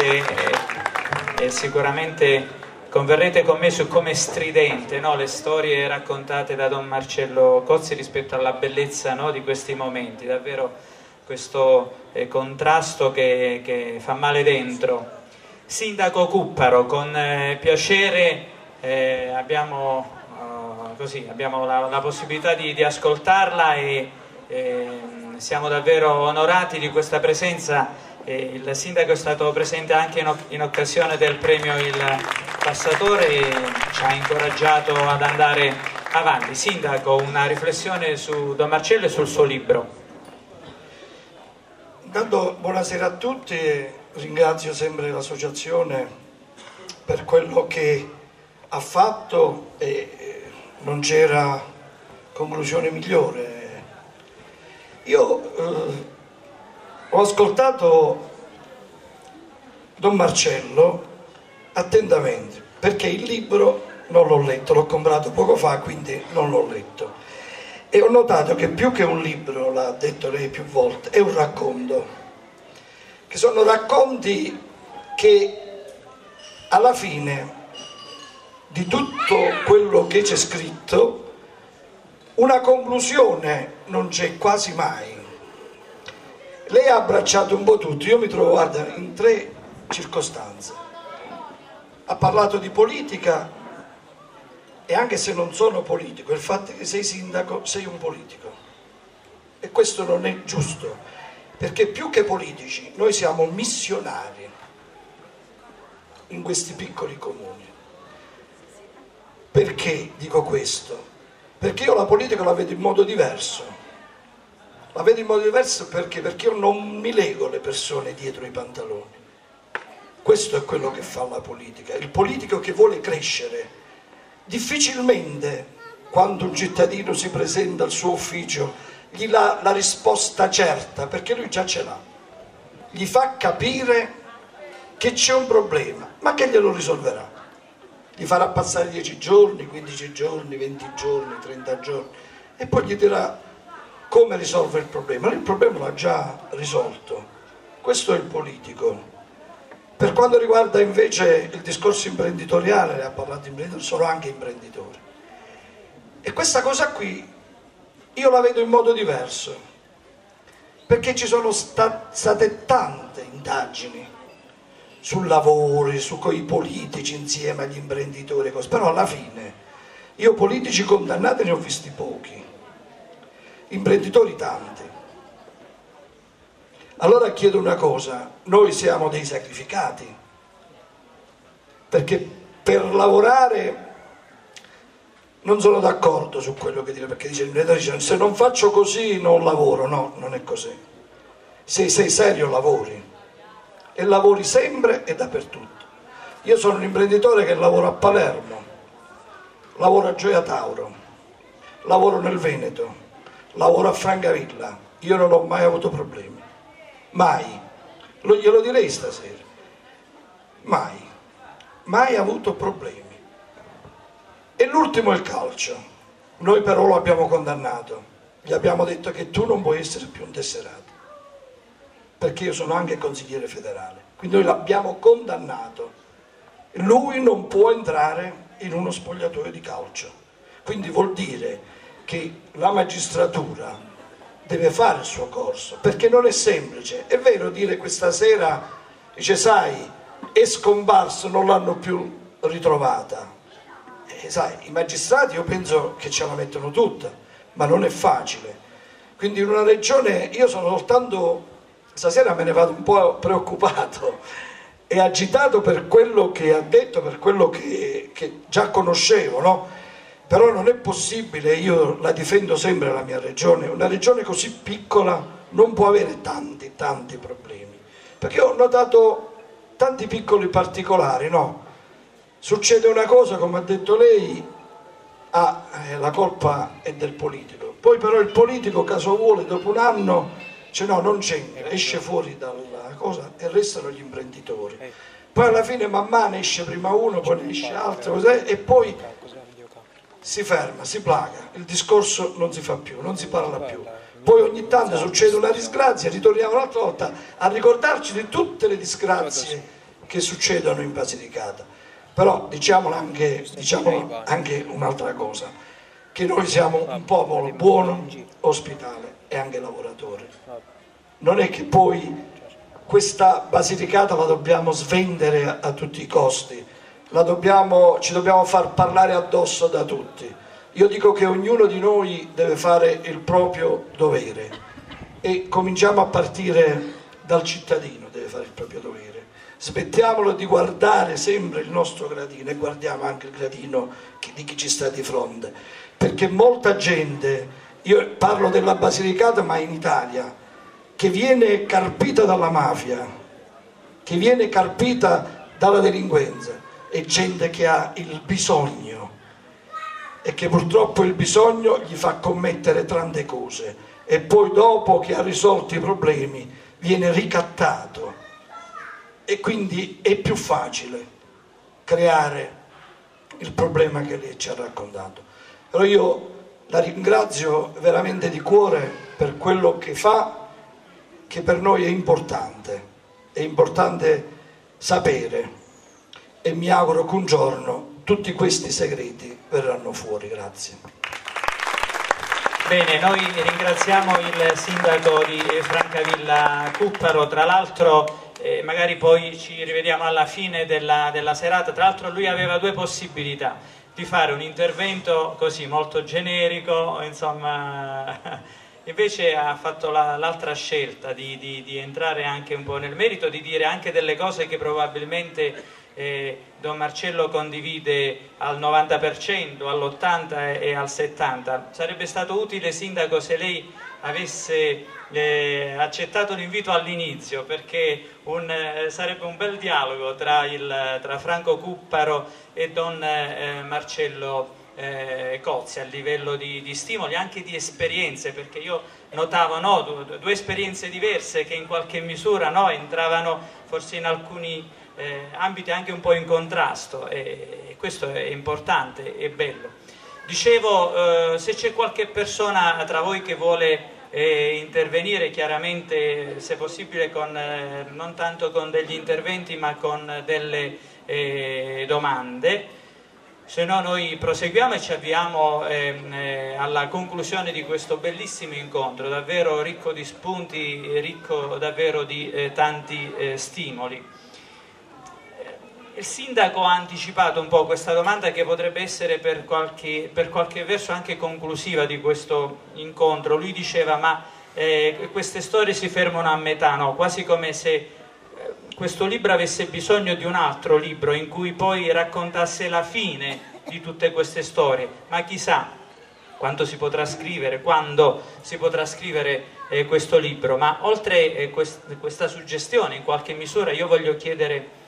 [SPEAKER 2] e, e
[SPEAKER 1] sicuramente converrete con me su come stridente no? le storie raccontate da Don Marcello Cozzi rispetto alla bellezza no? di questi momenti, davvero questo eh, contrasto che, che fa male dentro. Sindaco Cupparo, con eh, piacere eh, abbiamo, eh, così, abbiamo la, la possibilità di, di ascoltarla e ehm, siamo davvero onorati di questa presenza. Il sindaco è stato presente anche in, in occasione del premio Il Passatore e ci ha incoraggiato ad andare avanti. Sindaco, una riflessione su Don Marcello e sul suo libro.
[SPEAKER 5] Intanto buonasera a tutti ringrazio sempre l'associazione per quello che ha fatto e eh, non c'era conclusione migliore. Io eh, ho ascoltato Don Marcello attentamente perché il libro non l'ho letto, l'ho comprato poco fa, quindi non l'ho letto. E ho notato che più che un libro, l'ha detto lei più volte, è un racconto, che sono racconti che alla fine di tutto quello che c'è scritto, una conclusione non c'è quasi mai. Lei ha abbracciato un po' tutto, io mi trovo, guarda, in tre circostanze. Ha parlato di politica e anche se non sono politico, il fatto che sei sindaco sei un politico. E questo non è giusto, perché più che politici noi siamo missionari in questi piccoli comuni. Perché dico questo? Perché io la politica la vedo in modo diverso. La vedo in modo diverso perché? Perché io non mi lego le persone dietro i pantaloni. Questo è quello che fa la politica. Il politico che vuole crescere difficilmente quando un cittadino si presenta al suo ufficio gli dà la risposta certa perché lui già ce l'ha. Gli fa capire che c'è un problema, ma che glielo risolverà. Gli farà passare 10 giorni, 15 giorni, 20 giorni, 30 giorni e poi gli dirà come risolve il problema. Il problema l'ha già risolto. Questo è il politico. Per quanto riguarda invece il discorso imprenditoriale, ha parlato imprenditore, sono anche imprenditore. E questa cosa qui io la vedo in modo diverso, perché ci sono sta- state tante indagini sul lavoro, su coi politici insieme agli imprenditori, però alla fine io politici condannati ne ho visti pochi, imprenditori tanti. Allora chiedo una cosa, noi siamo dei sacrificati, perché per lavorare non sono d'accordo su quello che dice, perché dice se non faccio così non lavoro, no, non è così. Se sei serio lavori e lavori sempre e dappertutto. Io sono un imprenditore che lavoro a Palermo, lavoro a Gioia Tauro, lavoro nel Veneto, lavoro a Francavilla, io non ho mai avuto problemi, mai, lo, glielo direi stasera, mai, mai avuto problemi. E l'ultimo è il calcio. Noi però lo abbiamo condannato. Gli abbiamo detto che tu non puoi essere più un tesserato. Perché io sono anche consigliere federale. Quindi noi l'abbiamo condannato. Lui non può entrare in uno spogliatoio di calcio. Quindi vuol dire che la magistratura deve fare il suo corso, perché non è semplice. È vero dire questa sera, dice sai, è scomparso, non l'hanno più ritrovata eh, sai, i magistrati io penso che ce la mettono tutta, ma non è facile. Quindi in una regione, io sono soltanto, stasera me ne vado un po' preoccupato e agitato per quello che ha detto, per quello che, che già conoscevo, no? Però non è possibile, io la difendo sempre la mia regione, una regione così piccola non può avere tanti, tanti problemi. Perché ho notato tanti piccoli particolari, no? Succede una cosa, come ha detto lei, ah, eh, la colpa è del politico. Poi però il politico, caso vuole, dopo un anno, cioè no, non c'entra, esce fuori dalla cosa e restano gli imprenditori. Poi alla fine man mano esce prima uno, poi ne esce altro, e poi si ferma, si placa, il discorso non si fa più, non si parla più. Poi ogni tanto succede una disgrazia, ritorniamo un'altra volta a ricordarci di tutte le disgrazie che succedono in Basilicata. Però diciamolo anche, diciamolo anche un'altra cosa, che noi siamo un popolo buono, ospitale e anche lavoratore. Non è che poi questa Basilicata la dobbiamo svendere a tutti i costi, dobbiamo, ci dobbiamo far parlare addosso da tutti. Io dico che ognuno di noi deve fare il proprio dovere e cominciamo a partire dal cittadino, deve fare il proprio dovere smettiamolo di guardare sempre il nostro gradino e guardiamo anche il gradino di chi ci sta di fronte, perché molta gente, io parlo della Basilicata ma in Italia, che viene carpita dalla mafia, che viene carpita dalla delinquenza, è gente che ha il bisogno. E che purtroppo il bisogno gli fa commettere tante cose. E poi dopo che ha risolto i problemi viene ricattato. E quindi è più facile creare il problema che lei ci ha raccontato. Però io la ringrazio veramente di cuore per quello che fa, che per noi è importante, è importante sapere e mi auguro che un giorno tutti questi segreti verranno fuori. Grazie.
[SPEAKER 1] Bene, noi ringraziamo il sindaco di Francavilla Cupparo, tra l'altro e magari poi ci rivediamo alla fine della, della serata. Tra l'altro lui aveva due possibilità, di fare un intervento così molto generico, insomma, invece ha fatto l'altra la, scelta di, di, di, entrare anche un po' nel merito, di dire anche delle cose che probabilmente eh, Don Marcello condivide al 90%, all'80% e al 70%. Sarebbe stato utile, Sindaco, se lei avesse eh, accettato l'invito all'inizio perché un, eh, sarebbe un bel dialogo tra, il, tra Franco Cupparo e Don eh, Marcello eh, Cozzi a livello di, di, stimoli, anche di esperienze, perché io notavo no, due, due, esperienze diverse che in qualche misura no, entravano forse in alcuni eh, ambiti anche un po' in contrasto e, e questo è importante e bello. Dicevo, eh, se c'è qualche persona tra voi che vuole e intervenire chiaramente se possibile con, eh, non tanto con degli interventi ma con delle eh, domande se no noi proseguiamo e ci avviamo ehm, eh, alla conclusione di questo bellissimo incontro davvero ricco di spunti ricco davvero di eh, tanti eh, stimoli il sindaco ha anticipato un po' questa domanda che potrebbe essere per qualche, per qualche verso anche conclusiva di questo incontro. Lui diceva ma eh, queste storie si fermano a metà, no? quasi come se eh, questo libro avesse bisogno di un altro libro in cui poi raccontasse la fine di tutte queste storie, ma chissà quanto si potrà scrivere, quando si potrà scrivere eh, questo libro, ma oltre eh, quest- questa suggestione in qualche misura io voglio chiedere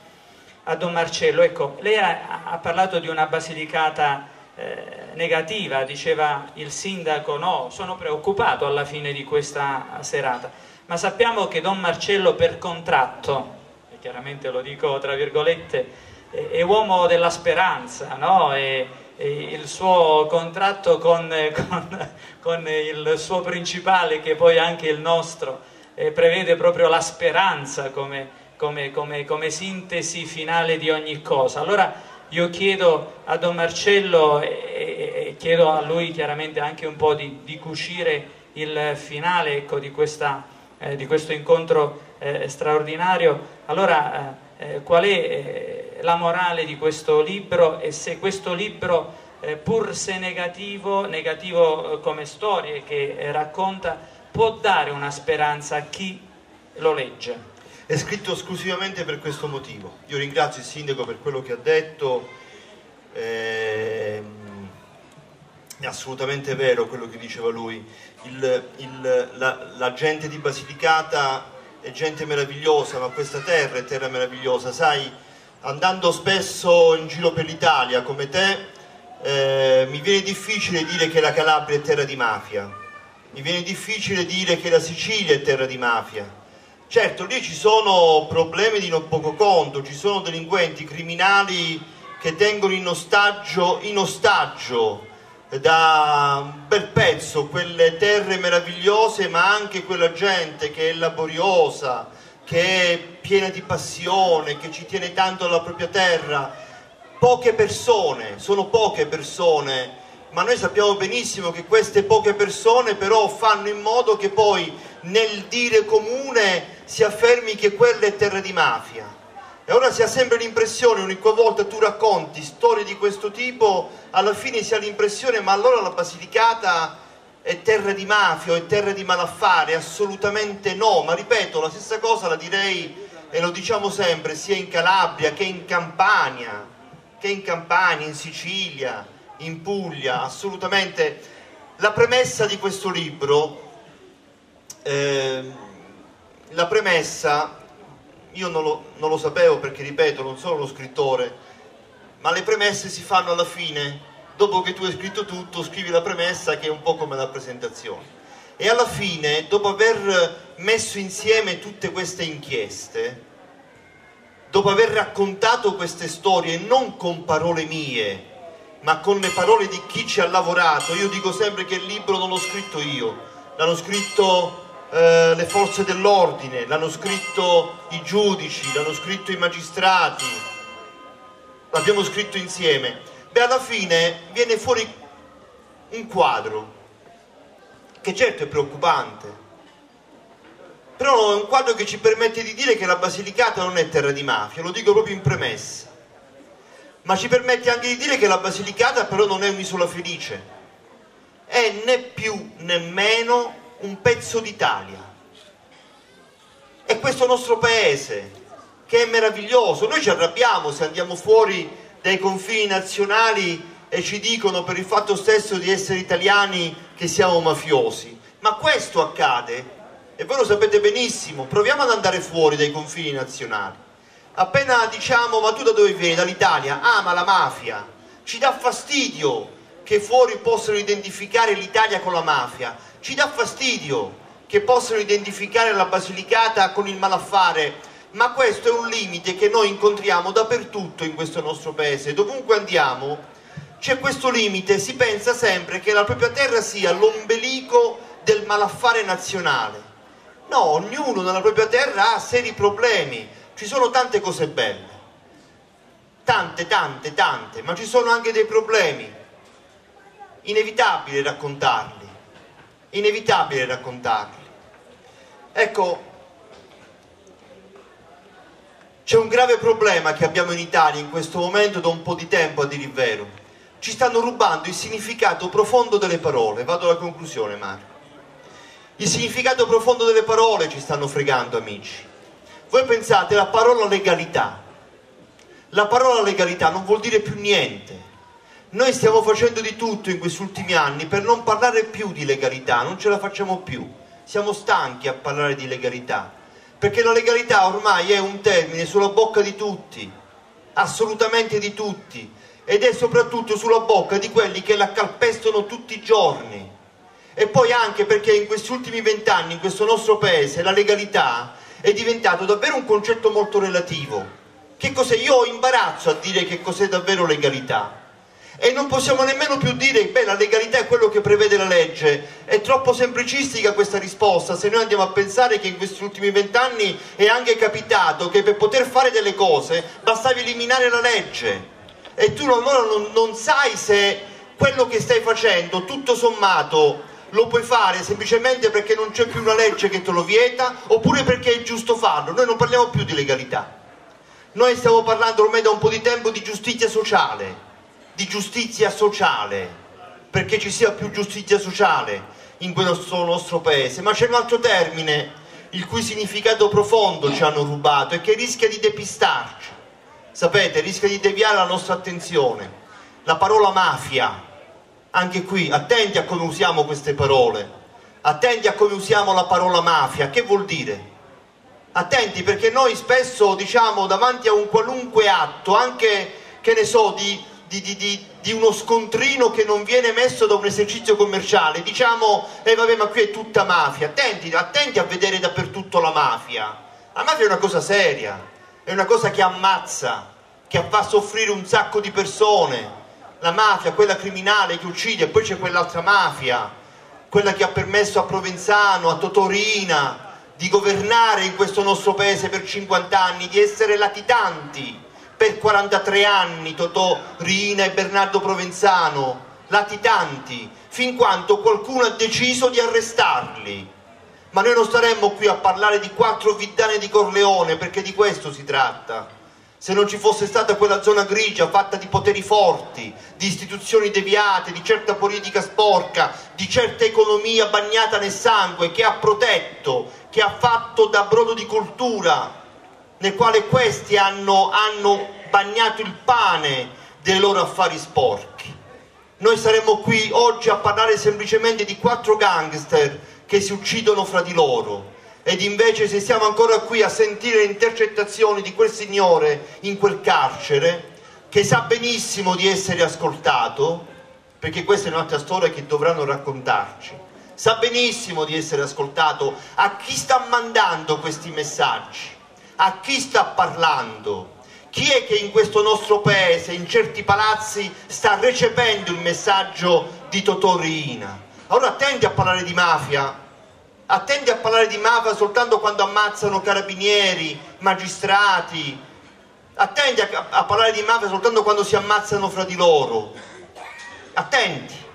[SPEAKER 1] a Don Marcello, ecco, lei ha, ha parlato di una basilicata eh, negativa, diceva il sindaco, no, sono preoccupato alla fine di questa serata, ma sappiamo che Don Marcello per contratto, e chiaramente lo dico tra virgolette, è, è uomo della speranza, no? E, il suo contratto con, con, con, il suo principale, che poi anche il nostro, eh, prevede proprio la speranza come, come, come, come sintesi finale di ogni cosa. Allora io chiedo a Don Marcello e, chiedo a lui chiaramente anche un po' di, di cucire il finale ecco, di, questa, eh, di, questo incontro eh, straordinario. Allora, eh, eh qual è eh, la morale di questo libro e se questo libro, eh, pur se negativo, negativo come storie che racconta, può dare una speranza a chi lo legge?
[SPEAKER 4] È scritto esclusivamente per questo motivo. Io ringrazio il sindaco per quello che ha detto, eh, è assolutamente vero quello che diceva lui, il, il, la, la, gente di Basilicata è gente meravigliosa, ma questa terra è terra meravigliosa, sai, andando spesso in giro per l'Italia come te, eh, mi viene difficile dire che la Calabria è terra di mafia, mi viene difficile dire che la Sicilia è terra di mafia Certo, lì ci sono problemi di non poco conto, ci sono delinquenti criminali che tengono in ostaggio, in ostaggio da un bel pezzo quelle terre meravigliose, ma anche quella gente che è laboriosa, che è piena di passione, che ci tiene tanto alla propria terra. Poche persone, sono poche persone, ma noi sappiamo benissimo che queste poche persone però fanno in modo che poi nel dire comune si affermi che quella è terra di mafia. E ora si ha sempre l'impressione, ogni volta tu racconti storie di questo tipo, alla fine si ha l'impressione, ma allora la Basilicata è terra di mafia è terra di malaffare? Assolutamente no, ma ripeto, la stessa cosa la direi e lo diciamo sempre, sia in Calabria che in Campania, che in Campania, in Sicilia, in Puglia, assolutamente. La premessa di questo libro... Eh, la premessa, io non lo, non lo sapevo perché, ripeto, non sono lo scrittore, ma le premesse si fanno alla fine, dopo che tu hai scritto tutto, scrivi la premessa che è un po' come la presentazione. E alla fine, dopo aver messo insieme tutte queste inchieste, dopo aver raccontato queste storie non con parole mie, ma con le parole di chi ci ha lavorato, io dico sempre che il libro non l'ho scritto io, l'hanno scritto eh, le forze dell'ordine, l'hanno scritto i giudici, l'hanno scritto i magistrati, l'abbiamo scritto insieme. Beh, alla fine viene fuori un quadro che certo è preoccupante, però è un quadro che ci permette di dire che la Basilicata non è terra di mafia, lo dico proprio in premessa, ma ci permette anche di dire che la Basilicata però non è un'isola felice, è né più né meno un pezzo d'Italia. È questo nostro paese che è meraviglioso. Noi ci arrabbiamo se andiamo fuori dai confini nazionali e ci dicono per il fatto stesso di essere italiani che siamo mafiosi. Ma questo accade e voi lo sapete benissimo. Proviamo ad andare fuori dai confini nazionali. Appena diciamo ma tu da dove vieni? Dall'Italia? Ah ma la mafia. Ci dà fastidio che fuori possano identificare l'Italia con la mafia ci dà fastidio che possano identificare la Basilicata con il malaffare, ma questo è un limite che noi incontriamo dappertutto in questo nostro paese. Dovunque andiamo c'è questo limite, si pensa sempre che la propria terra sia l'ombelico del malaffare nazionale. No, ognuno nella propria terra ha seri problemi, ci sono tante cose belle, tante, tante, tante, ma ci sono anche dei problemi, inevitabile raccontarli inevitabile raccontarli. Ecco, C'è un grave problema che abbiamo in Italia in questo momento da un po' di tempo, a dire il vero. Ci stanno rubando il significato profondo delle parole. Vado alla conclusione, Marco. Il significato profondo delle parole ci stanno fregando, amici. Voi pensate la parola legalità. La parola legalità non vuol dire più niente. Noi stiamo facendo di tutto in questi ultimi anni per non parlare più di legalità, non ce la facciamo più. Siamo stanchi a parlare di legalità perché la legalità ormai è un termine sulla bocca di tutti, assolutamente di tutti, ed è soprattutto sulla bocca di quelli che la calpestano tutti i giorni. E poi anche perché in questi ultimi vent'anni, in questo nostro paese, la legalità è diventato davvero un concetto molto relativo. Che cos'è? Io ho imbarazzo a dire che cos'è davvero legalità e non possiamo nemmeno più dire beh la legalità è quello che prevede la legge è troppo semplicistica questa risposta se noi andiamo a pensare che in questi ultimi vent'anni è anche capitato che per poter fare delle cose bastava eliminare la legge e tu allora non, non sai se quello che stai facendo tutto sommato lo puoi fare semplicemente perché non c'è più una legge che te lo vieta oppure perché è giusto farlo. Noi non parliamo più di legalità. Noi stiamo parlando ormai da un po' di tempo di giustizia sociale di giustizia sociale, perché ci sia più giustizia sociale in questo nostro paese, ma c'è un altro termine il cui significato profondo ci hanno rubato e che rischia di depistarci, sapete, rischia di deviare la nostra attenzione. La parola mafia, anche qui, attenti a come usiamo queste parole, attenti a come usiamo la parola mafia, che vuol dire? Attenti perché noi spesso diciamo davanti a un qualunque atto, anche che ne so, di di, di, di, uno scontrino che non viene messo da un esercizio commerciale. Diciamo, eh vabbè, ma qui è tutta mafia. Attenti, attenti a vedere dappertutto la mafia. La mafia è una cosa seria, è una cosa che ammazza, che fa soffrire un sacco di persone. La mafia, quella criminale che uccide, e poi c'è quell'altra mafia, quella che ha permesso a Provenzano, a Totorina di governare in questo nostro paese per 50 anni, di essere latitanti per 43 anni Totò Rina e Bernardo Provenzano, latitanti, fin quanto qualcuno ha deciso di arrestarli. Ma noi non staremmo qui a parlare di quattro viddane di Corleone, perché di questo si tratta. Se non ci fosse stata quella zona grigia fatta di poteri forti, di istituzioni deviate, di certa politica sporca, di certa economia bagnata nel sangue che ha protetto, che ha fatto da brodo di cultura nel quale questi hanno, hanno bagnato il pane dei loro affari sporchi. Noi saremmo qui oggi a parlare semplicemente di quattro gangster che si uccidono fra di loro ed invece se siamo ancora qui a sentire intercettazioni di quel signore in quel carcere che sa benissimo di essere ascoltato, perché questa è un'altra storia che dovranno raccontarci, sa benissimo di essere ascoltato a chi sta mandando questi messaggi a chi sta parlando? Chi è che in questo nostro paese, in certi palazzi, sta recependo il messaggio di Totò Riina? Allora attendi a parlare di mafia, attendi a parlare di mafia soltanto quando ammazzano carabinieri, magistrati, attendi a, a parlare di mafia soltanto quando si ammazzano fra di loro. Attenti,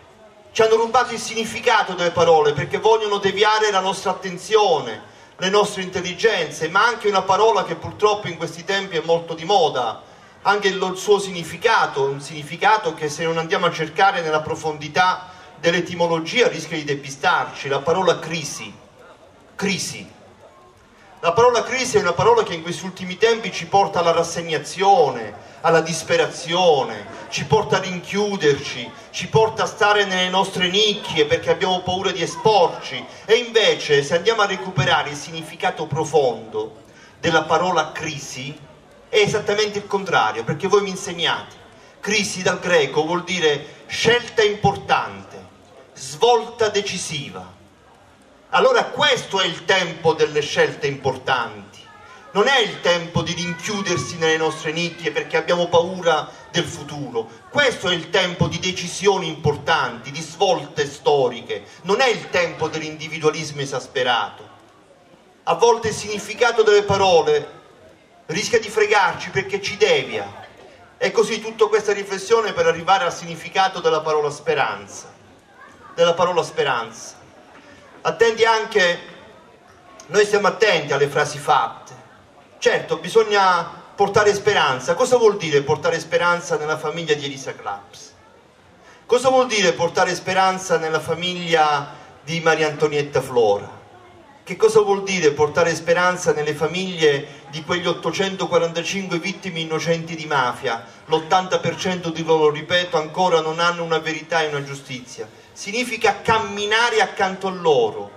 [SPEAKER 4] ci hanno rubato il significato delle parole perché vogliono deviare la nostra attenzione le nostre intelligenze, ma anche una parola che purtroppo in questi tempi è molto di moda, anche il suo significato, un significato che se non andiamo a cercare nella profondità dell'etimologia rischia di depistarci, la parola crisi. Crisi. La parola crisi è una parola che in questi ultimi tempi ci porta alla rassegnazione, alla disperazione, ci porta a rinchiuderci, ci porta a stare nelle nostre nicchie perché abbiamo paura di esporci. E invece, se andiamo a recuperare il significato profondo della parola crisi, è esattamente il contrario, perché voi mi insegnate. Crisi dal greco vuol dire scelta importante, svolta decisiva. Allora questo è il tempo delle scelte importanti. Non è il tempo di rinchiudersi nelle nostre nicchie perché abbiamo paura del futuro. Questo è il tempo di decisioni importanti, di svolte storiche. Non è il tempo dell'individualismo esasperato. A volte il significato delle parole rischia di fregarci perché ci devia. E così tutta questa riflessione per arrivare al significato della parola speranza. Della parola speranza. Attenti anche, noi stiamo attenti alle frasi fatte. Certo, bisogna portare speranza. Cosa vuol dire portare speranza nella famiglia di Elisa Claps? Cosa vuol dire portare speranza nella famiglia di Maria Antonietta Flora? Che cosa vuol dire portare speranza nelle famiglie di quegli 845 vittime innocenti di mafia? L'80% di loro, ripeto, ancora non hanno una verità e una giustizia. Significa camminare accanto a loro.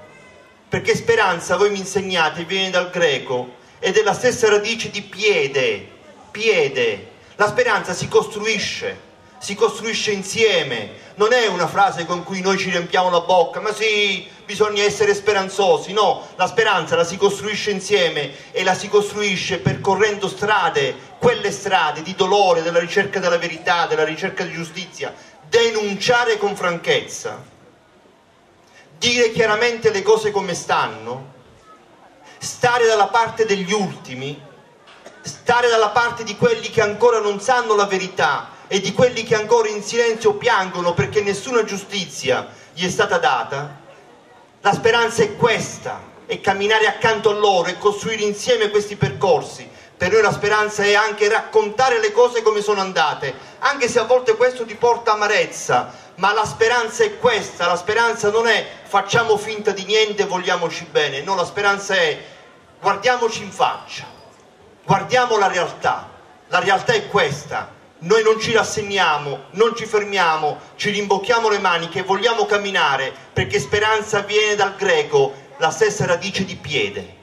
[SPEAKER 4] Perché speranza, voi mi insegnate, viene dal greco ed è la stessa radice di piede. Piede. La speranza si costruisce si costruisce insieme, non è una frase con cui noi ci riempiamo la bocca, ma sì, bisogna essere speranzosi, no, la speranza la si costruisce insieme e la si costruisce percorrendo strade, quelle strade di dolore, della ricerca della verità, della ricerca di giustizia, denunciare con franchezza, dire chiaramente le cose come stanno, stare dalla parte degli ultimi, stare dalla parte di quelli che ancora non sanno la verità e di quelli che ancora in silenzio piangono perché nessuna giustizia gli è stata data, la speranza è questa, è camminare accanto a loro e costruire insieme questi percorsi. Per noi la speranza è anche raccontare le cose come sono andate, anche se a volte questo ti porta amarezza, ma la speranza è questa, la speranza non è facciamo finta di niente e vogliamoci bene, no, la speranza è guardiamoci in faccia, guardiamo la realtà, la realtà è questa, noi non ci rassegniamo, non ci fermiamo, ci rimbocchiamo le maniche vogliamo camminare perché speranza viene dal greco, la stessa radice di piede.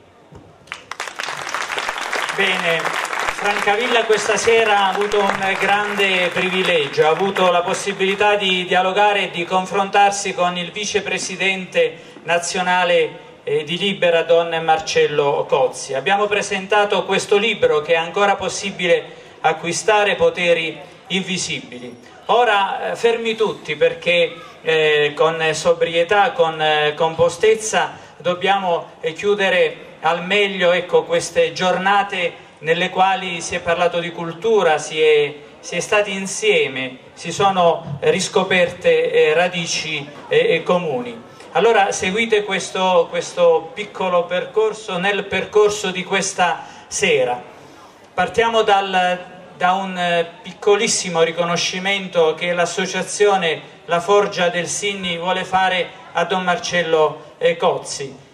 [SPEAKER 1] Bene, Francavilla questa sera ha avuto un grande privilegio, ha avuto la possibilità di dialogare e di confrontarsi con il vicepresidente nazionale eh, di Libera, Don Marcello Cozzi. Abbiamo presentato questo libro che è ancora possibile acquistare poteri invisibili. Ora eh, fermi tutti perché eh, con sobrietà, con eh, compostezza dobbiamo eh, chiudere al meglio ecco, queste giornate nelle quali si è parlato di cultura, si è, si è stati insieme, si sono riscoperte eh, radici eh, comuni. Allora seguite questo, questo piccolo percorso nel percorso di questa sera. Partiamo dal, da un eh, piccolissimo riconoscimento che l'associazione La Forgia del Sinni vuole fare a Don Marcello eh, Cozzi.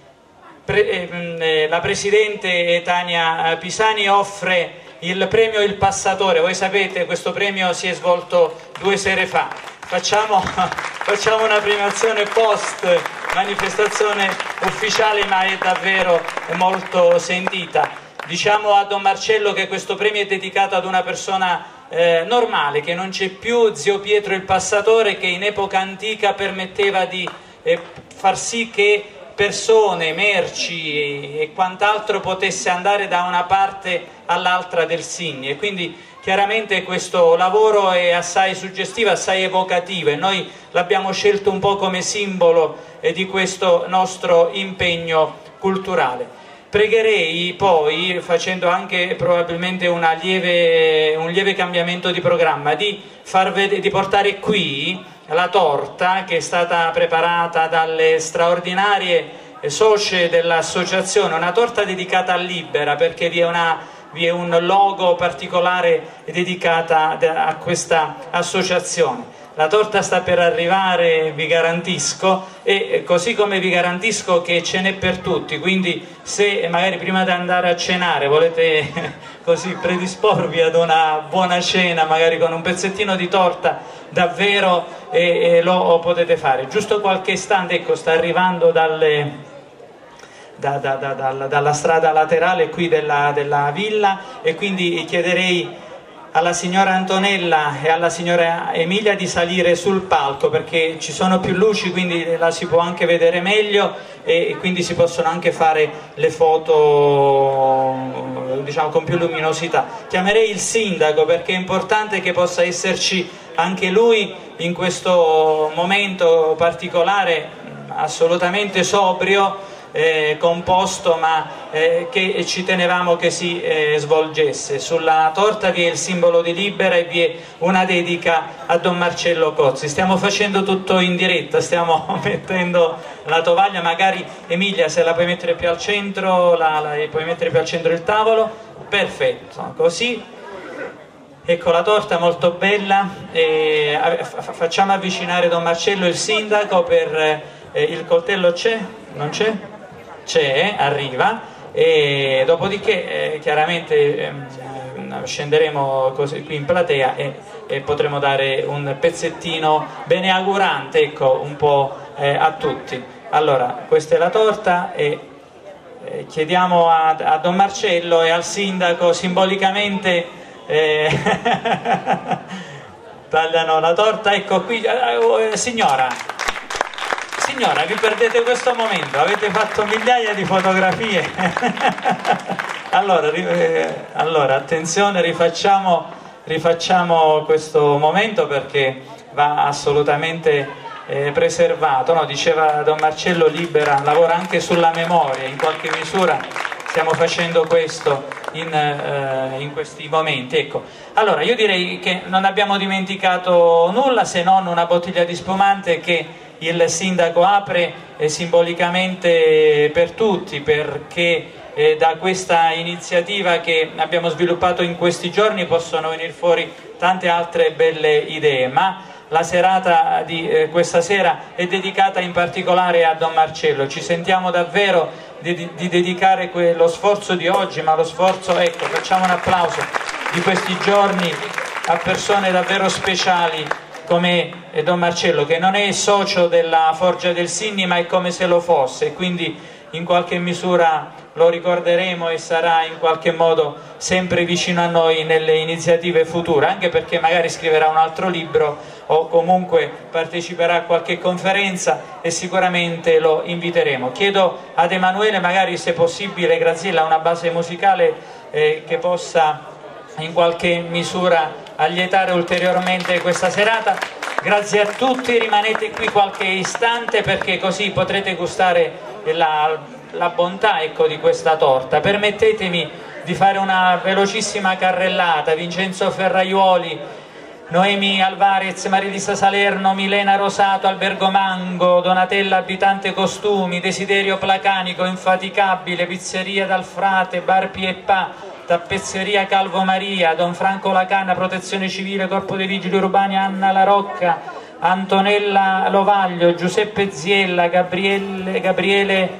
[SPEAKER 1] Eh, la Presidente Tania Pisani offre il premio Il Passatore, voi sapete questo premio si è svolto due sere fa, facciamo, facciamo una premiazione post manifestazione ufficiale ma è davvero molto sentita. Diciamo a Don Marcello che questo premio è dedicato ad una persona eh, normale, che non c'è più zio Pietro il passatore che in epoca antica permetteva di eh, far sì che persone, merci e, quant'altro potesse andare da una parte all'altra del Signi e quindi chiaramente questo lavoro è assai suggestivo, assai evocativo e noi l'abbiamo scelto un po' come simbolo eh, di questo nostro impegno culturale. Pregherei poi, facendo anche probabilmente lieve, un lieve cambiamento di programma, di, di portare qui la torta che è stata preparata dalle straordinarie socie dell'associazione, una torta dedicata a Libera perché vi è, una, vi è un logo particolare dedicata a questa associazione la torta sta per arrivare, vi garantisco, e così come vi garantisco che ce n'è per tutti, quindi se magari prima di andare a cenare volete così predisporvi ad una buona cena, magari con un pezzettino di torta, davvero eh, eh, lo potete fare. Giusto qualche istante, ecco, sta arrivando dalle, da, da, da, dalla strada laterale qui della, della villa e quindi chiederei alla signora Antonella e alla signora Emilia di salire sul palco perché ci sono più luci quindi la si può anche vedere meglio e quindi si possono anche fare le foto diciamo con più luminosità. Chiamerei il sindaco perché è importante che possa esserci anche lui in questo momento particolare assolutamente sobrio eh, composto ma eh, che ci tenevamo che si eh, svolgesse. Sulla torta vi è il simbolo di Libera e vi è una dedica a Don Marcello Cozzi. Stiamo facendo tutto in diretta, stiamo mettendo la tovaglia, magari Emilia se la puoi mettere più al centro, la, la, puoi mettere più al centro il tavolo perfetto, così ecco la torta molto bella, e, facciamo avvicinare Don Marcello il sindaco per eh, il coltello c'è? Non c'è? C'è, arriva e dopodiché eh, chiaramente eh, scenderemo così, qui in platea e, e, potremo dare un pezzettino beneaugurante ecco, un po' eh, a tutti. Allora, questa è la torta e eh, chiediamo a, a, Don Marcello e al sindaco simbolicamente eh, tagliano la torta, ecco qui, eh, signora, signora vi perdete questo momento, avete fatto migliaia di fotografie, allora, eh, allora, attenzione, rifacciamo, rifacciamo questo momento perché va assolutamente eh, preservato, no? diceva Don Marcello Libera, lavora anche sulla memoria, in qualche misura stiamo facendo questo in, eh, in, questi momenti. Ecco. Allora, io direi che non abbiamo dimenticato nulla se non una bottiglia di spumante che il sindaco apre eh, simbolicamente per tutti, perché eh, da questa iniziativa che abbiamo sviluppato in questi giorni possono venire fuori tante altre belle idee. Ma la serata di eh, questa sera è dedicata in particolare a Don Marcello. Ci sentiamo davvero di, di dedicare lo sforzo di oggi, ma lo sforzo, ecco, facciamo un applauso di questi giorni a persone davvero speciali come eh, Don Marcello, che non è socio della Forgia del Sinni, ma è come se lo fosse, quindi in qualche misura lo ricorderemo e sarà in qualche modo sempre vicino a noi nelle iniziative future, anche perché magari scriverà un altro libro o comunque parteciperà a qualche conferenza e sicuramente lo inviteremo. Chiedo ad Emanuele magari se possibile Graziella una base musicale eh, che possa in qualche misura allietare ulteriormente questa serata. Grazie a tutti, rimanete qui qualche istante perché così potrete gustare la, la bontà ecco, di questa torta. Permettetemi di fare una velocissima carrellata. Vincenzo Ferraiuoli, Noemi Alvarez, Marilisa Salerno, Milena Rosato, Albergo Mango, Donatella Abitante Costumi, Desiderio Placanico, Infaticabile, Pizzeria Dal Frate, Bar Pieppa, Tappezzeria Calvo Maria, Don Franco Lacana, Protezione Civile, Corpo dei Vigili Urbani, Anna La Rocca, Antonella Lovaglio, Giuseppe Ziella, Gabriele, Gabriele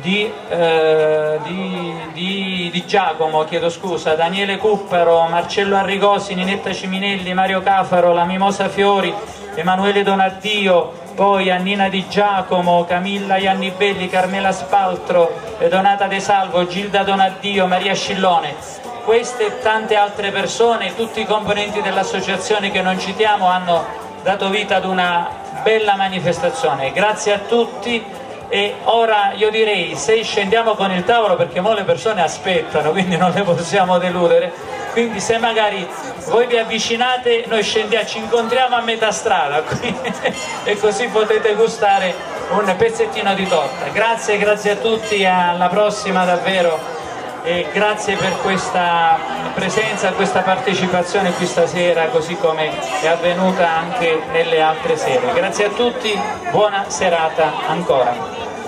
[SPEAKER 1] di, eh, di, di, di, Giacomo, chiedo scusa, Daniele Cupparo, Marcello Arrigosi, Ninetta Ciminelli, Mario Cafaro, La Mimosa Fiori, Emanuele Donaddio, poi Annina Di Giacomo, Camilla Iannibelli, Carmela Spaltro, Donata De Salvo, Gilda Donaddio, Maria Scillone. Queste e tante altre persone, tutti i componenti dell'associazione che non citiamo, hanno dato vita ad una bella manifestazione. Grazie a tutti e ora io direi se scendiamo con il tavolo perché mo le persone aspettano quindi non le possiamo deludere. Quindi se magari voi vi avvicinate noi scendiamo ci incontriamo a metà strada e così potete gustare un pezzettino di torta. Grazie grazie a tutti alla prossima davvero e grazie per questa presenza, questa partecipazione qui stasera così come è avvenuta anche nelle altre sere. Grazie a tutti, buona serata ancora.